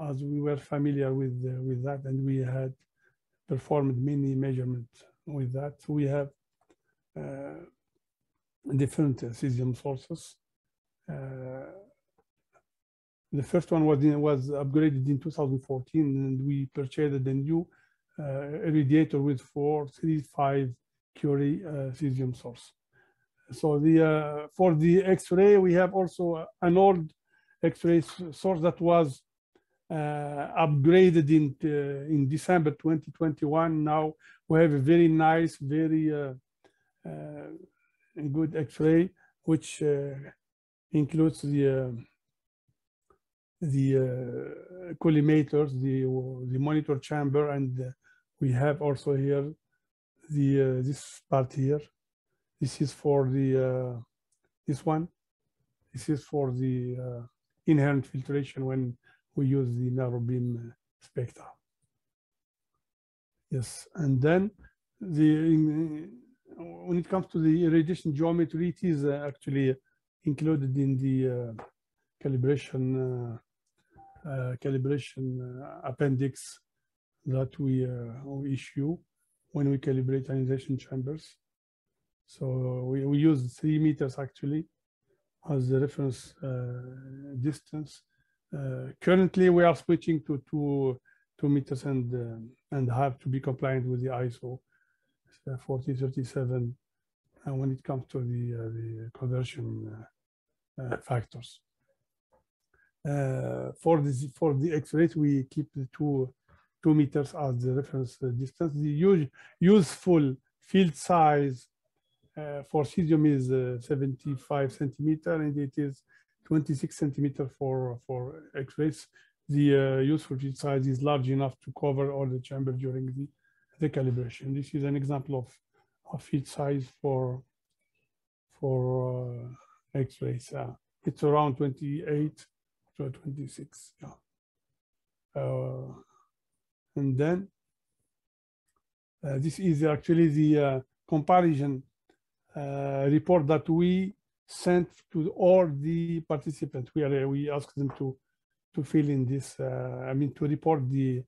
as we were familiar with with that, and we had performed many measurements with that. We have different cesium sources. Uh, the first one was in, was upgraded in 2014, and we purchased a new irradiator with four, three, five Curie cesium source. So the for the X-ray, we have also an old X-ray source that was uh, Uh, upgraded in uh, in December 2021. Now we have a very nice, very uh, uh good X-ray, which uh, includes the the collimators, the the monitor chamber, and we have also here the this part here. This is for the this one. This is for the inherent filtration when we use the narrow beam spectra. Yes, and then the in, when it comes to the irradiation geometry, it is uh, actually included in the uh, calibration uh, calibration appendix that we, we issue when we calibrate ionization chambers. So we, we use three meters actually as the reference uh, distance. Uh, currently, we are switching to two, two meters and, uh, and have to be compliant with the ISO 4037 and when it comes to the, the conversion factors. for, this, for the X-rays, we keep the two two meters as the reference distance. The use, useful field size uh, for cesium is uh, 75 centimeter and it is 26 centimeter for, for X-rays. The uh, useful field size is large enough to cover all the chamber during the, the calibration. This is an example of, of field size for, for X-rays. it's around 28 to 26. Yeah. Uh, and then uh, this is actually the uh, comparison uh, report that we sent to all the participants. We are we asked them to to fill in this. Uh, I mean to report the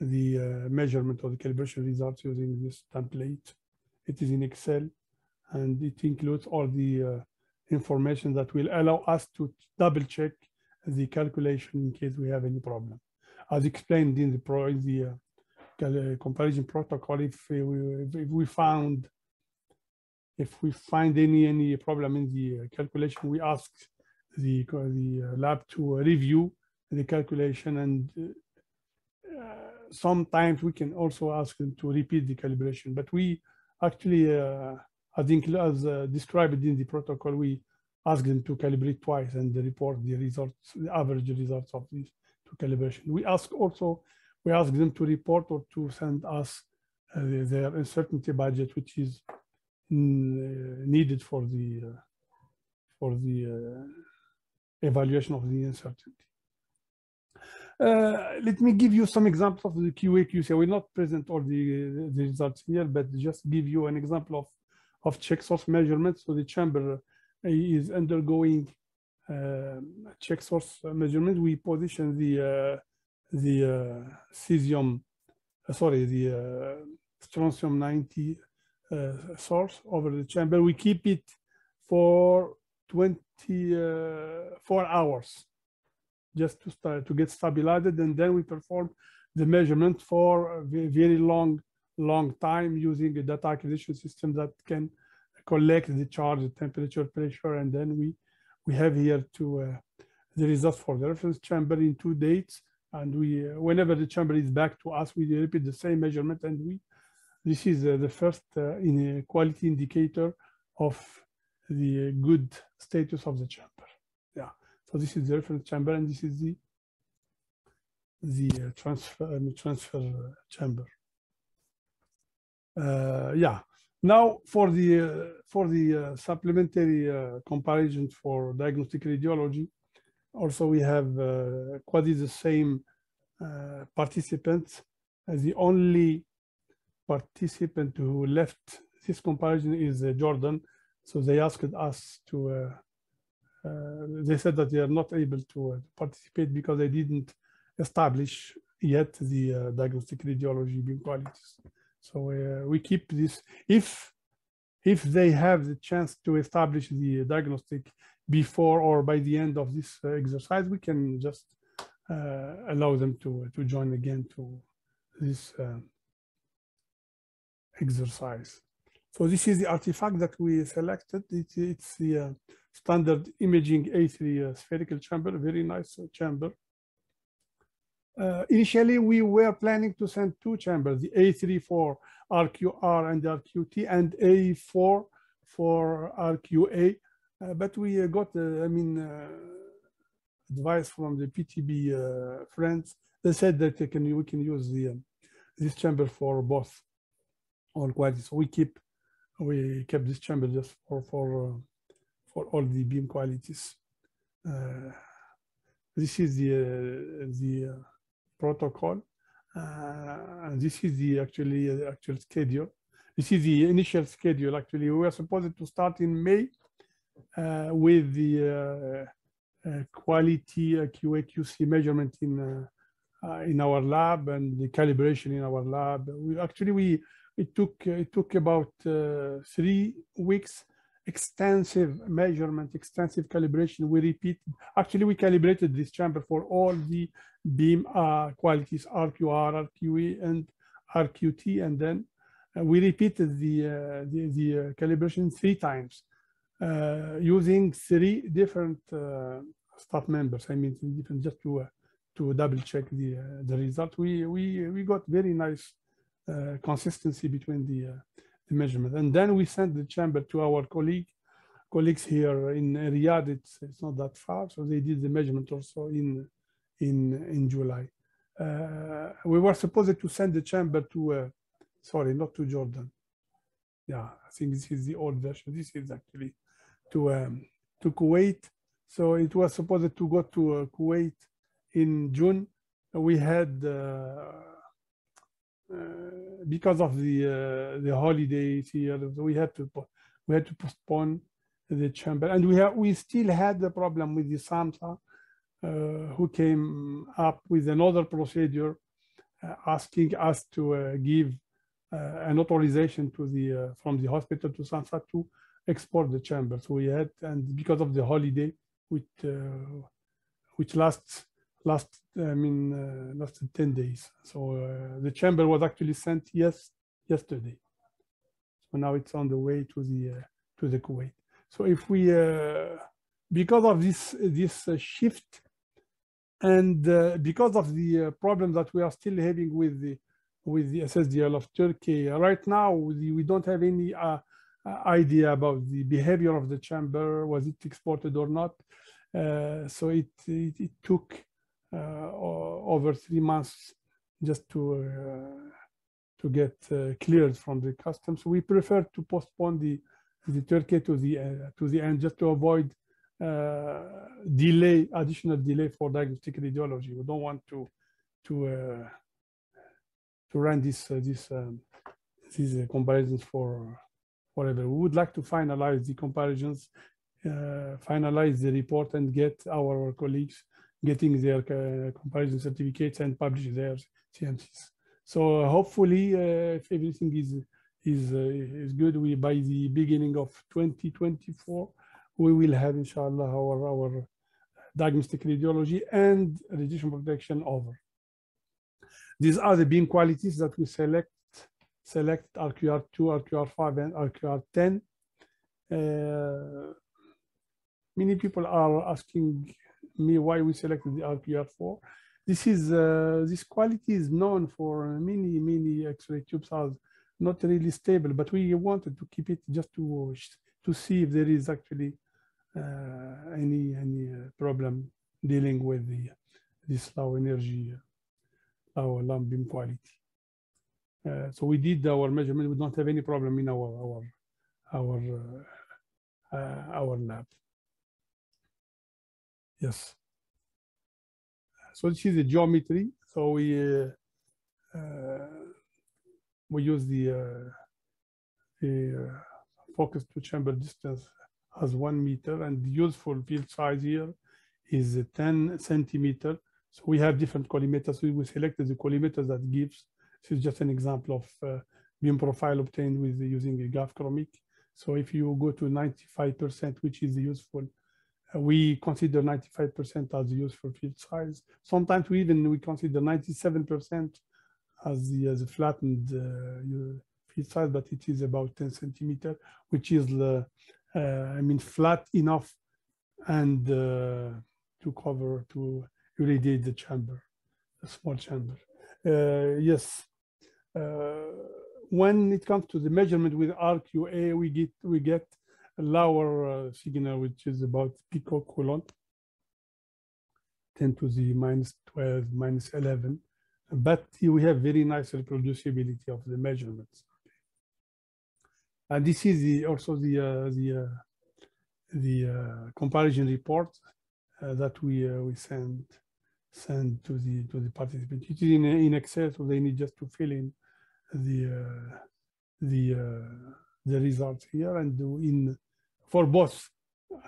the uh, measurement of the calibration results using this template. It is in Excel, and it includes all the uh, information that will allow us to double check the calculation in case we have any problem. As explained in the pro the uh, comparison protocol, if we, if we found if we find any any problem in the uh, calculation, we ask the the uh, lab to review the calculation, and uh, sometimes we can also ask them to repeat the calibration. But we actually, think, as described in the protocol, we ask them to calibrate twice and report the results, the average results of this to calibration. We ask also, we ask them to report or to send us uh, their uncertainty budget, which is needed for the uh, for the uh, evaluation of the uncertainty. Uh, let me give you some examples of the QA QC. I will not present all the, the results here, but just give you an example of, of check source measurement. So the chamber is undergoing uh, check source measurement. We position the uh, the uh, cesium, sorry, the strontium 90 uh, source over the chamber. We keep it for 24 uh, hours just to start to get stabilized and then we perform the measurement for a very long long time using a data acquisition system that can collect the charge the temperature pressure and then we we have here to uh, the results for the reference chamber in two dates and we uh, whenever the chamber is back to us we repeat the same measurement and we this is uh, the first uh, in quality indicator of the good status of the chamber. Yeah. So this is the reference chamber, and this is the the uh, transfer uh, transfer chamber. Uh, yeah. Now for the uh, for the supplementary comparison for diagnostic radiology, also we have quasi the same participants. As the only participant who left this comparison is uh, Jordan. So they asked us to, uh, uh, they said that they are not able to participate because they didn't establish yet the diagnostic radiology beam qualities. So we keep this, if if they have the chance to establish the diagnostic before or by the end of this exercise, we can just uh, allow them to, to join again to this uh, exercise. So this is the artifact that we selected. It, it's the uh, standard imaging A3 uh, spherical chamber, very nice uh, chamber. Uh, initially, we were planning to send two chambers, the A3 for RQR and RQT and A4 for RQA. Uh, but we uh, got, I mean, advice from the PTB friends. They said that they can, we can use the this chamber for both all qualities. So we keep we kept this chamber just for for uh, for all the beam qualities. Uh, this is the uh, the protocol, and this is the actually actual schedule. This is the initial schedule. Actually, we were supposed to start in May with the quality QA QC measurement in uh, in our lab and the calibration in our lab. We actually we it took it took about uh, three weeks extensive measurement, extensive calibration. We repeat. Actually, we calibrated this chamber for all the beam uh, qualities, RQR, RQE, and RQT, and then uh, we repeated the uh, the, the uh, calibration three times using three different staff members. I mean, different just to to double check the uh, the result. We we we got very nice uh, consistency between the, uh, the measurement, and then we sent the chamber to our colleague colleagues here in Riyadh. It's it's not that far, so they did the measurement also in in in July. Uh, we were supposed to send the chamber to uh, sorry, not to Jordan. Yeah, I think this is the old version. This is actually to um, to Kuwait. So it was supposed to go to uh, Kuwait in June, we had uh, uh, Uh, because of the uh, the holidays here, we had to we had to postpone the chamber, and we have we still had the problem with the SMSA, uh, who came up with another procedure uh, asking us to give an authorization to the from the hospital to SMSA to export the chamber. So we had, and because of the holiday, which uh, which lasts last, I mean, uh, last 10 days. So uh, the chamber was actually sent yes yesterday. So now it's on the way to the uh, to the Kuwait. So if we, uh, because of this this uh, shift, and uh, because of the problem that we are still having with the with the SSDL of Turkey, right now we, we don't have any idea about the behavior of the chamber, was it exported or not. so it, it, it took over three months just to uh, to get uh, cleared from the customs. We prefer to postpone the the Turkey to the to the end just to avoid delay, additional delay for diagnostic radiology. We don't want to to to run this this um, these comparisons for forever. We would like to finalize the comparisons, uh, finalize the report, and get our colleagues getting their uh, comparison certificates and publish their CMCs. So hopefully, uh, if everything is is uh, is good, we by the beginning of 2024, we will have inshallah our our diagnostic radiology and radiation protection over. These are the beam qualities that we select select RQR2, RQR5, and RQR10. Uh, many people are asking me why we selected the RQR4. This is uh, this quality is known for many many X-ray tubes as not really stable, but we wanted to keep it just to to see if there is actually uh, any any uh, problem dealing with the this low energy uh, low lamp beam quality. Uh, so we did our measurement. We don't have any problem in our our our uh, our lab. Yes. So this is the geometry. So we uh, uh, we use the uh, the uh, focus to chamber distance as one meter, and the useful field size here is 10 centimeter. So we have different collimators. We, we selected the collimator that gives. This is just an example of uh, beam profile obtained with using a Gafchromic. So if you go to 95%, which is the useful we consider 95% as the useful field size. Sometimes we even we consider 97% as the as a flattened uh, field size, but it is about 10 centimeter, which is, uh, I mean, flat enough and uh, to cover, to irradiate the chamber, a small chamber. Yes, when it comes to the measurement with RQA, we get we get lower uh, signal, which is about picocoulomb, 10 to the minus 12, minus 11. But we have very nice reproducibility of the measurements. And this is the, also the uh, the uh, the comparison report that we we send send to the to the participants. It is in in Excel, so they need just to fill in the uh, the uh, the results here and do in for both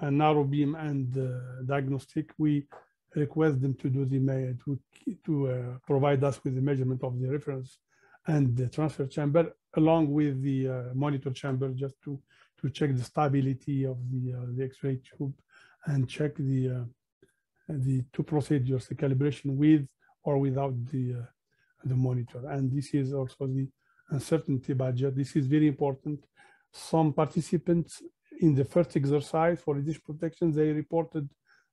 uh, narrow beam and uh, diagnostic we request them to do the to to uh, provide us with the measurement of the reference and the transfer chamber along with the uh, monitor chamber just to to check the stability of the the X-ray tube and check the the two procedures, the calibration with or without the uh, the monitor. And this is also the uncertainty budget. This is very important. Some participants in the first exercise for dish protection, they reported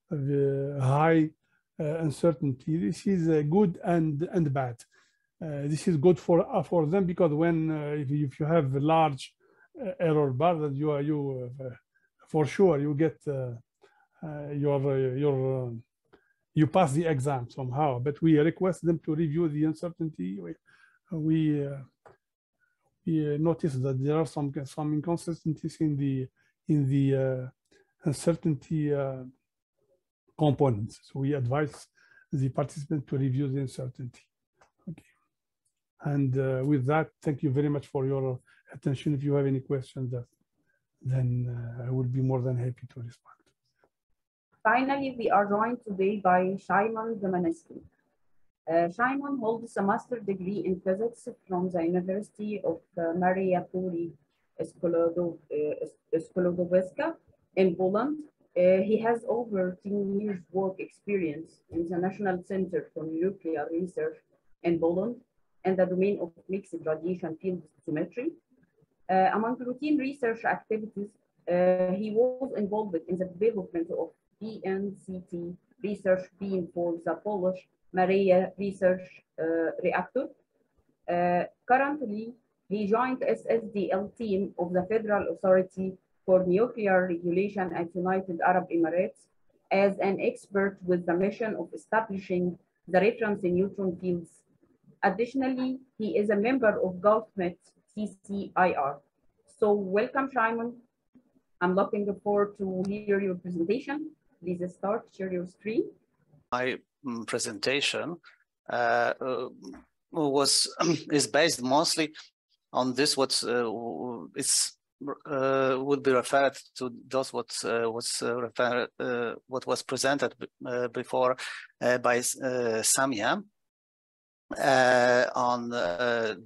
the high uh, uncertainty. This is uh, good and, and bad. Uh, this is good for uh, for them because when uh, if, you, if you have a large uh, error bar that you are you for sure you get your your you pass the exam somehow, but we request them to review the uncertainty. We, we, uh, we notice that there are some some inconsistencies in the in the uh, uncertainty uh, components. So we advise the participant to review the uncertainty. Okay. And uh, with that, thank you very much for your attention. If you have any questions, then I will be more than happy to respond. Finally, we are joined today by Szymon Domanski. Uh, holds a master's degree in physics from the University of uh, Maria Uh, in Poland. Uh, he has over 10 years work experience in the National Center for Nuclear Research in Poland and the domain of mixed radiation field dosimetry. Uh, among routine research activities, uh, he was involved in the development of BNCT research beam for the Polish Maria research uh, reactor. Uh, currently, he joined SSDL team of the Federal Authority for Nuclear Regulation at United Arab Emirates as an expert with the mission of establishing the reference in neutron fields. Additionally, he is a member of GulfMet TC IR. So welcome, Szymon. I'm looking forward to hear your presentation. Please start, share your screen. My mm, presentation uh, uh, was <clears throat> is based mostly on this what uh, it's uh, would be referred to those what uh, was uh, referred what was presented before by Samia on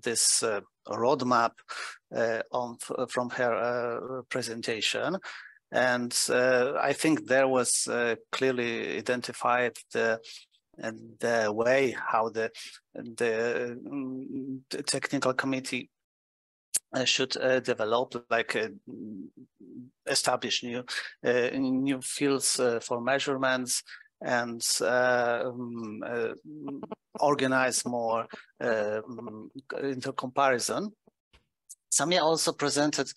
this roadmap on from her presentation. And uh, I think there was uh, clearly identified the the way how the the, mm, technical committee uh, should uh, develop, like uh, establish new uh, new fields for measurements and um, organize more um, intercomparison. Samia also presented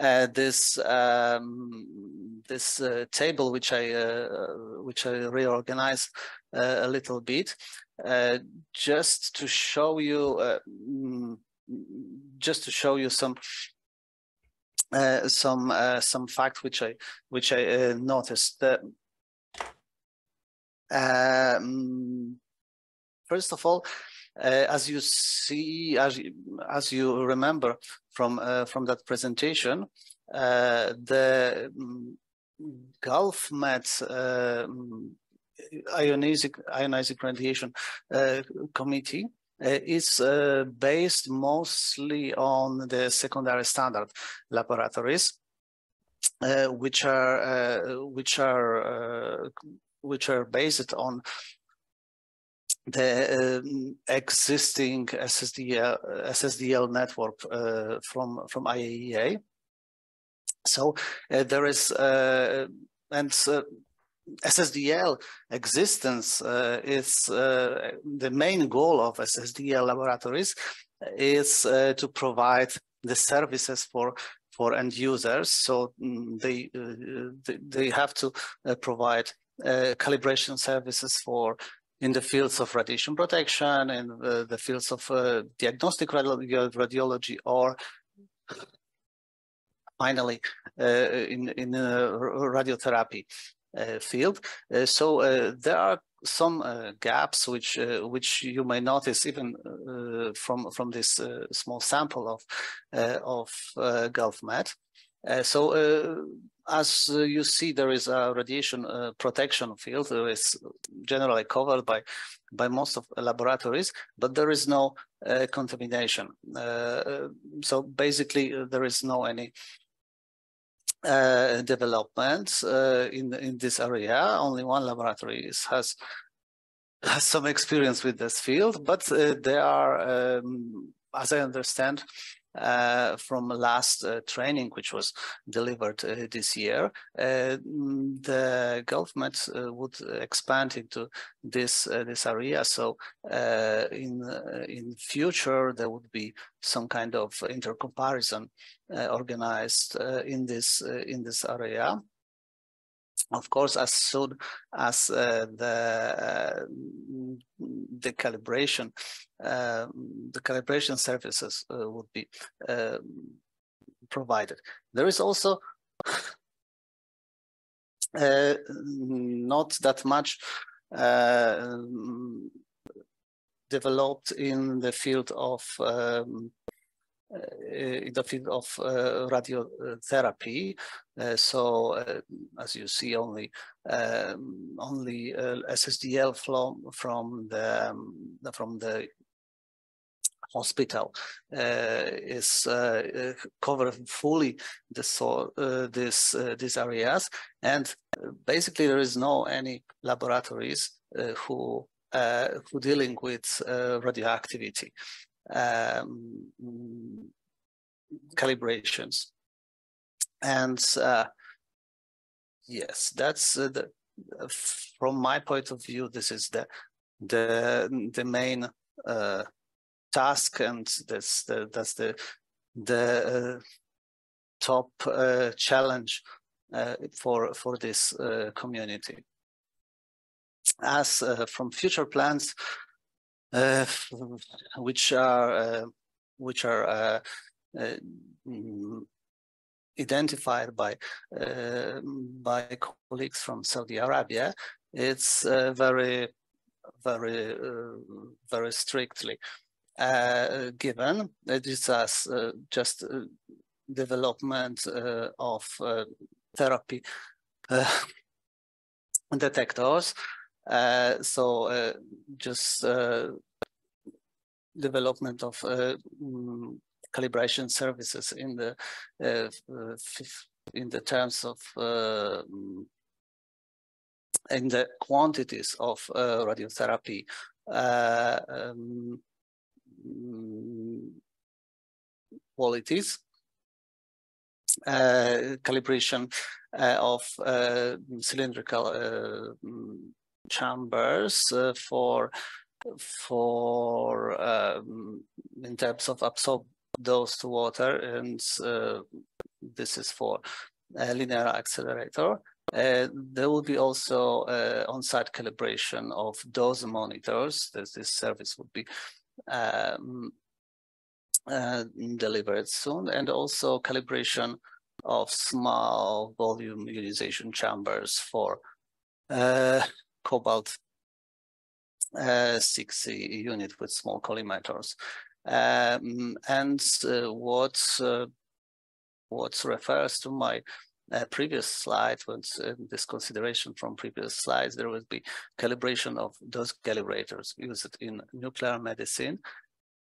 uh, this um, this uh, table, which I uh, which I reorganized uh, a little bit, uh, just to show you mm, just to show you some some some facts which I which I noticed. That, um, first of all, uh, as you see, as you, as you remember from uh, from that presentation, uh, the um, GulfMet um, ionizing, ionizing radiation uh, committee uh, is uh, based mostly on the secondary standard laboratories, which are which are which are based on the um, existing SSDL, SSDL network uh, from, from IAEA. So uh, there is, uh, and SSDL existence is the main goal of SSDL laboratories is to provide the services for for end users. So um, they, uh, they, they have to uh, provide uh, calibration services for in the fields of radiation protection and the fields of diagnostic radiology or finally in in radiotherapy Uh, field. Uh, so uh, there are some uh, gaps which uh, which you may notice even uh, from from this small sample of of GulfMet. so as you see, there is a radiation protection field that is generally covered by by most of laboratories, but there is no contamination. so basically, there is no any uh, development uh, in in this area. Only one laboratory is, has has some experience with this field, but uh, they are, um, as I understand, uh, from last uh, training, which was delivered uh, this year, uh, the GulfMet uh, would expand into this this area. So in in future, there would be some kind of intercomparison organized in this in this area of course, as soon as uh, the uh, the calibration uh, the calibration services uh, would be um, provided, there is also uh, not that much uh, developed in the field of um, in the field of uh, radiotherapy. Uh, so, uh, as you see, only um, only SSDL flow from the um, from the hospital uh, is uh, covered fully this uh, this these areas and basically there is no any laboratories who who dealing with radioactivity um, calibrations. And uh, yes, that's uh, the, from my point of view, this is the the the main uh, task, and that's the that's the the uh, top uh, challenge uh, for for this community. As from future plans, uh, which are uh, which are uh, identified by by colleagues from Saudi Arabia. It's very very very strictly uh, given. It is as uh, just uh, development of therapy detectors uh, so uh, just uh, development of mm, calibration services in the in the terms of mm, in the quantities of radiotherapy um, mm, qualities uh, calibration uh, of uh, cylindrical chambers uh, for for um, in terms of absorbed dose to water and uh, this is for a linear accelerator. Uh, there will be also uh, on-site calibration of those monitors. This, this service would be um, uh, delivered soon, and also calibration of small volume ionization chambers for uh, cobalt uh, 6 unit with small collimators. Um, and uh, what uh, what refers to my uh, previous slide, uh, this consideration from previous slides, there will be calibration of dose calibrators used in nuclear medicine,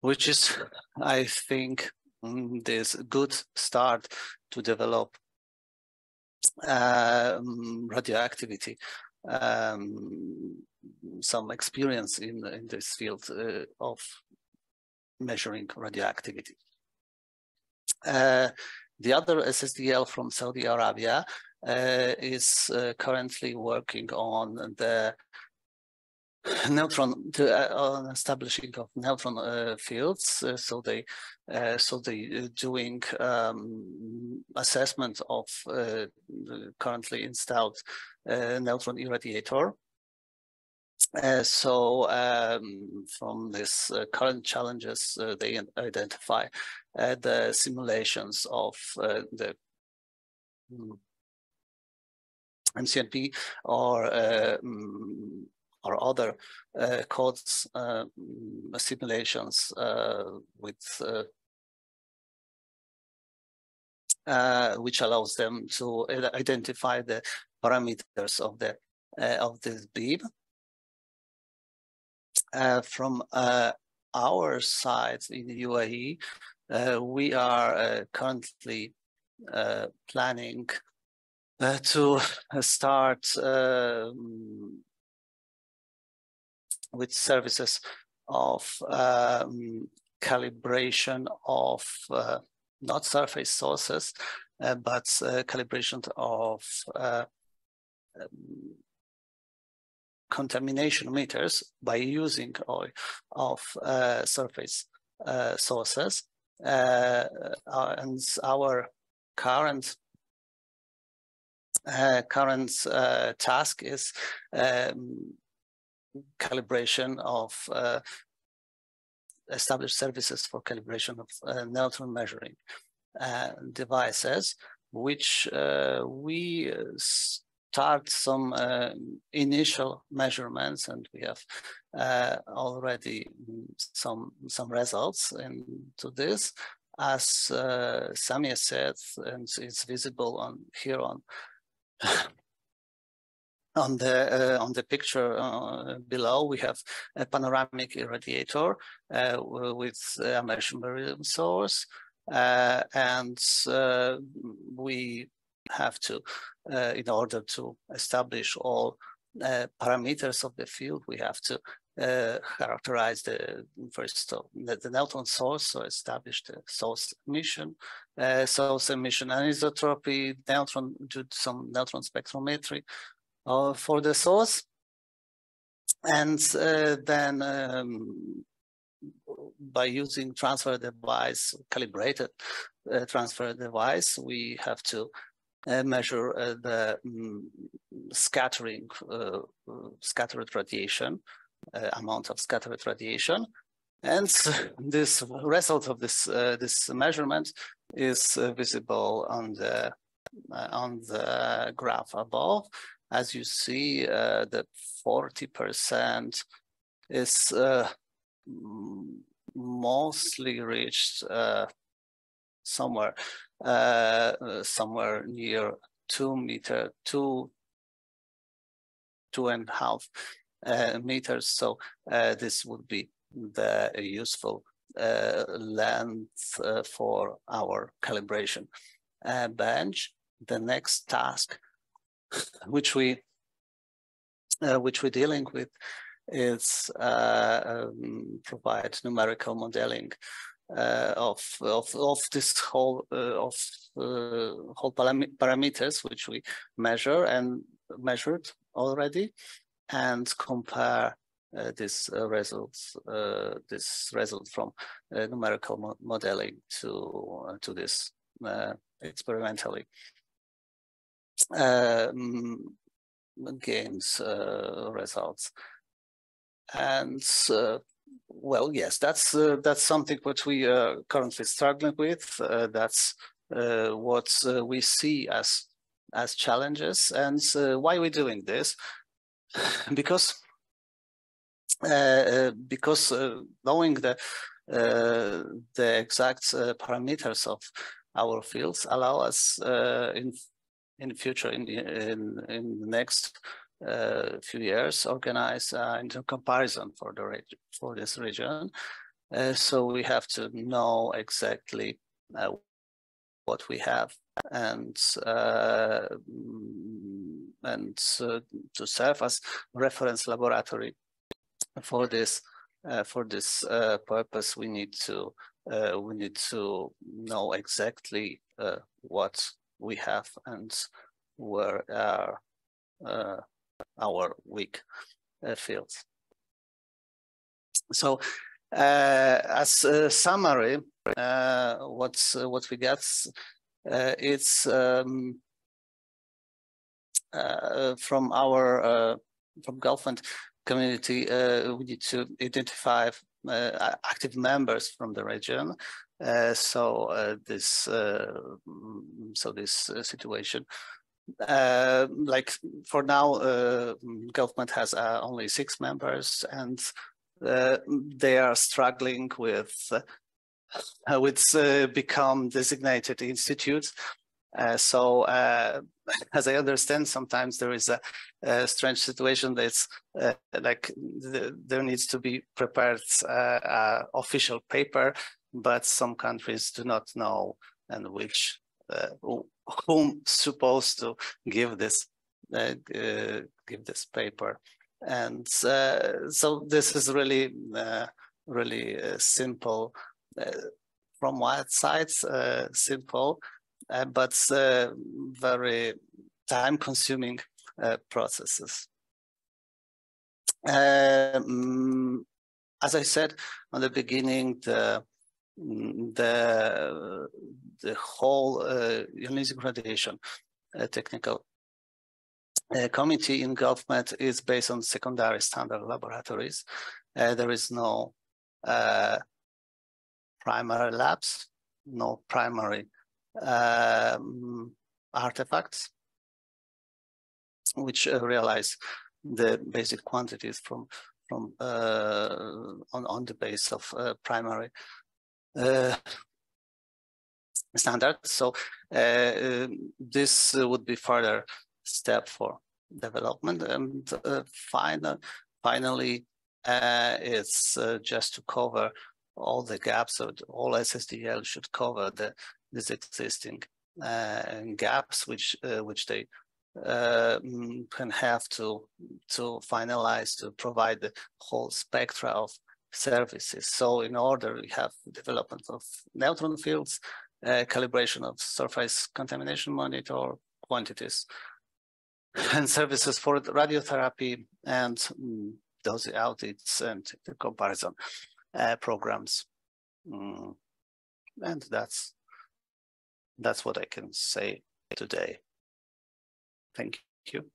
which is, I think, mm, this good start to develop um, radioactivity um, some experience in, in this field uh, of measuring radioactivity. Uh, the other SSDL from Saudi Arabia uh, is uh, currently working on the neutron to, uh, on establishing of neutron uh, fields. Uh, so they so they doing um, assessment of currently installed neutron irradiator. Uh, so um, from these uh, current challenges, uh, they identify the simulations of the MCNP or mm, or other uh, codes uh, simulations uh, with which allows them to identify the parameters of the of this beam. from our side in the UAE, we are currently planning uh, to start um, with services of um, calibration of uh, not surface sources, uh, but uh, calibration of uh, contamination meters by using oil of uh, surface uh, sources. and our current current task is um, calibration of uh, established services for calibration of uh, neutron measuring uh, devices, which uh, we uh, start some uh, initial measurements and we have already some some results into this. As uh, Samia said, and it's visible on here on <sighs> on the uh, on the picture uh, below, we have a panoramic irradiator uh, with a measurement source, uh, and uh, we have to, uh, in order to establish all parameters of the field, we have to characterize the first the, the, neutron source, so establish the source emission, source emission anisotropy, neutron, do some neutron spectrometry, uh, for the source. And uh, then um, by using transfer device, calibrated uh, transfer device, we have to uh, measure uh, the um, scattering, uh, scattered radiation, amount of scattered radiation. And <laughs> this result of this this measurement is visible on the on the graph above as you see, uh, the 40% is uh, mostly reached uh, somewhere, uh, somewhere near two meter, two, two and a half uh, meters. So uh, this would be the useful length for our calibration bench. The next task which we uh, which we're dealing with is uh, um, provide numerical modeling uh, of, of of this whole uh, of uh, whole parameters which we measure and measured already, and compare uh, this results this result from numerical mo modeling to to this experimentally um, games uh, results. And uh, well, yes, that's uh, that's something what we are currently struggling with. that's what we see as as challenges. And why we're we doing this? <sighs> because uh, because uh, knowing the uh, the exact parameters of our fields allow us in in the future, in in, in the next uh, few years, organize uh, into comparison for the for this region. Uh, so we have to know exactly uh, what we have and uh, and uh, to serve as reference laboratory for this uh, for this purpose, we need to we need to know exactly what we have and where are our weak uh, fields. So, as a summary, what's what we get, it's um, from our from GulfMet community, uh, we need to identify uh, active members from the region. Uh, so uh, this so this situation uh, like for now, uh, GulfMet has uh, only six members, and they are struggling with with become designated institutes. so <laughs> as I understand, sometimes there is a, a strange situation that's uh, like the, there needs to be prepared uh, official paper, but some countries do not know and which uh, whom supposed to give this uh, uh, give this paper, and uh, so this is really really simple from one side, simple uh, but uh, very time-consuming uh, processes. Um, as I said on the beginning, the the the whole uh, ionizing radiation uh, technical uh, committee in GulfMet is based on secondary standard laboratories. there is no primary labs, no primary um, artifacts, which uh, realize the basic quantities from from uh, on on the base of uh, primary uh, standards. So uh, um, this would be further step for development, and uh, final finally it's just to cover all the gaps. So all SSDL should cover the these existing uh, gaps which uh, which they uh, mm, can have to to finalize to provide the whole spectra of services. So in order we have development of neutron fields, uh, calibration of surface contamination monitor quantities, <laughs> and services for radiotherapy and um, dose audits and the comparison uh, programs. Mm. And that's that's what I can say today. Thank you.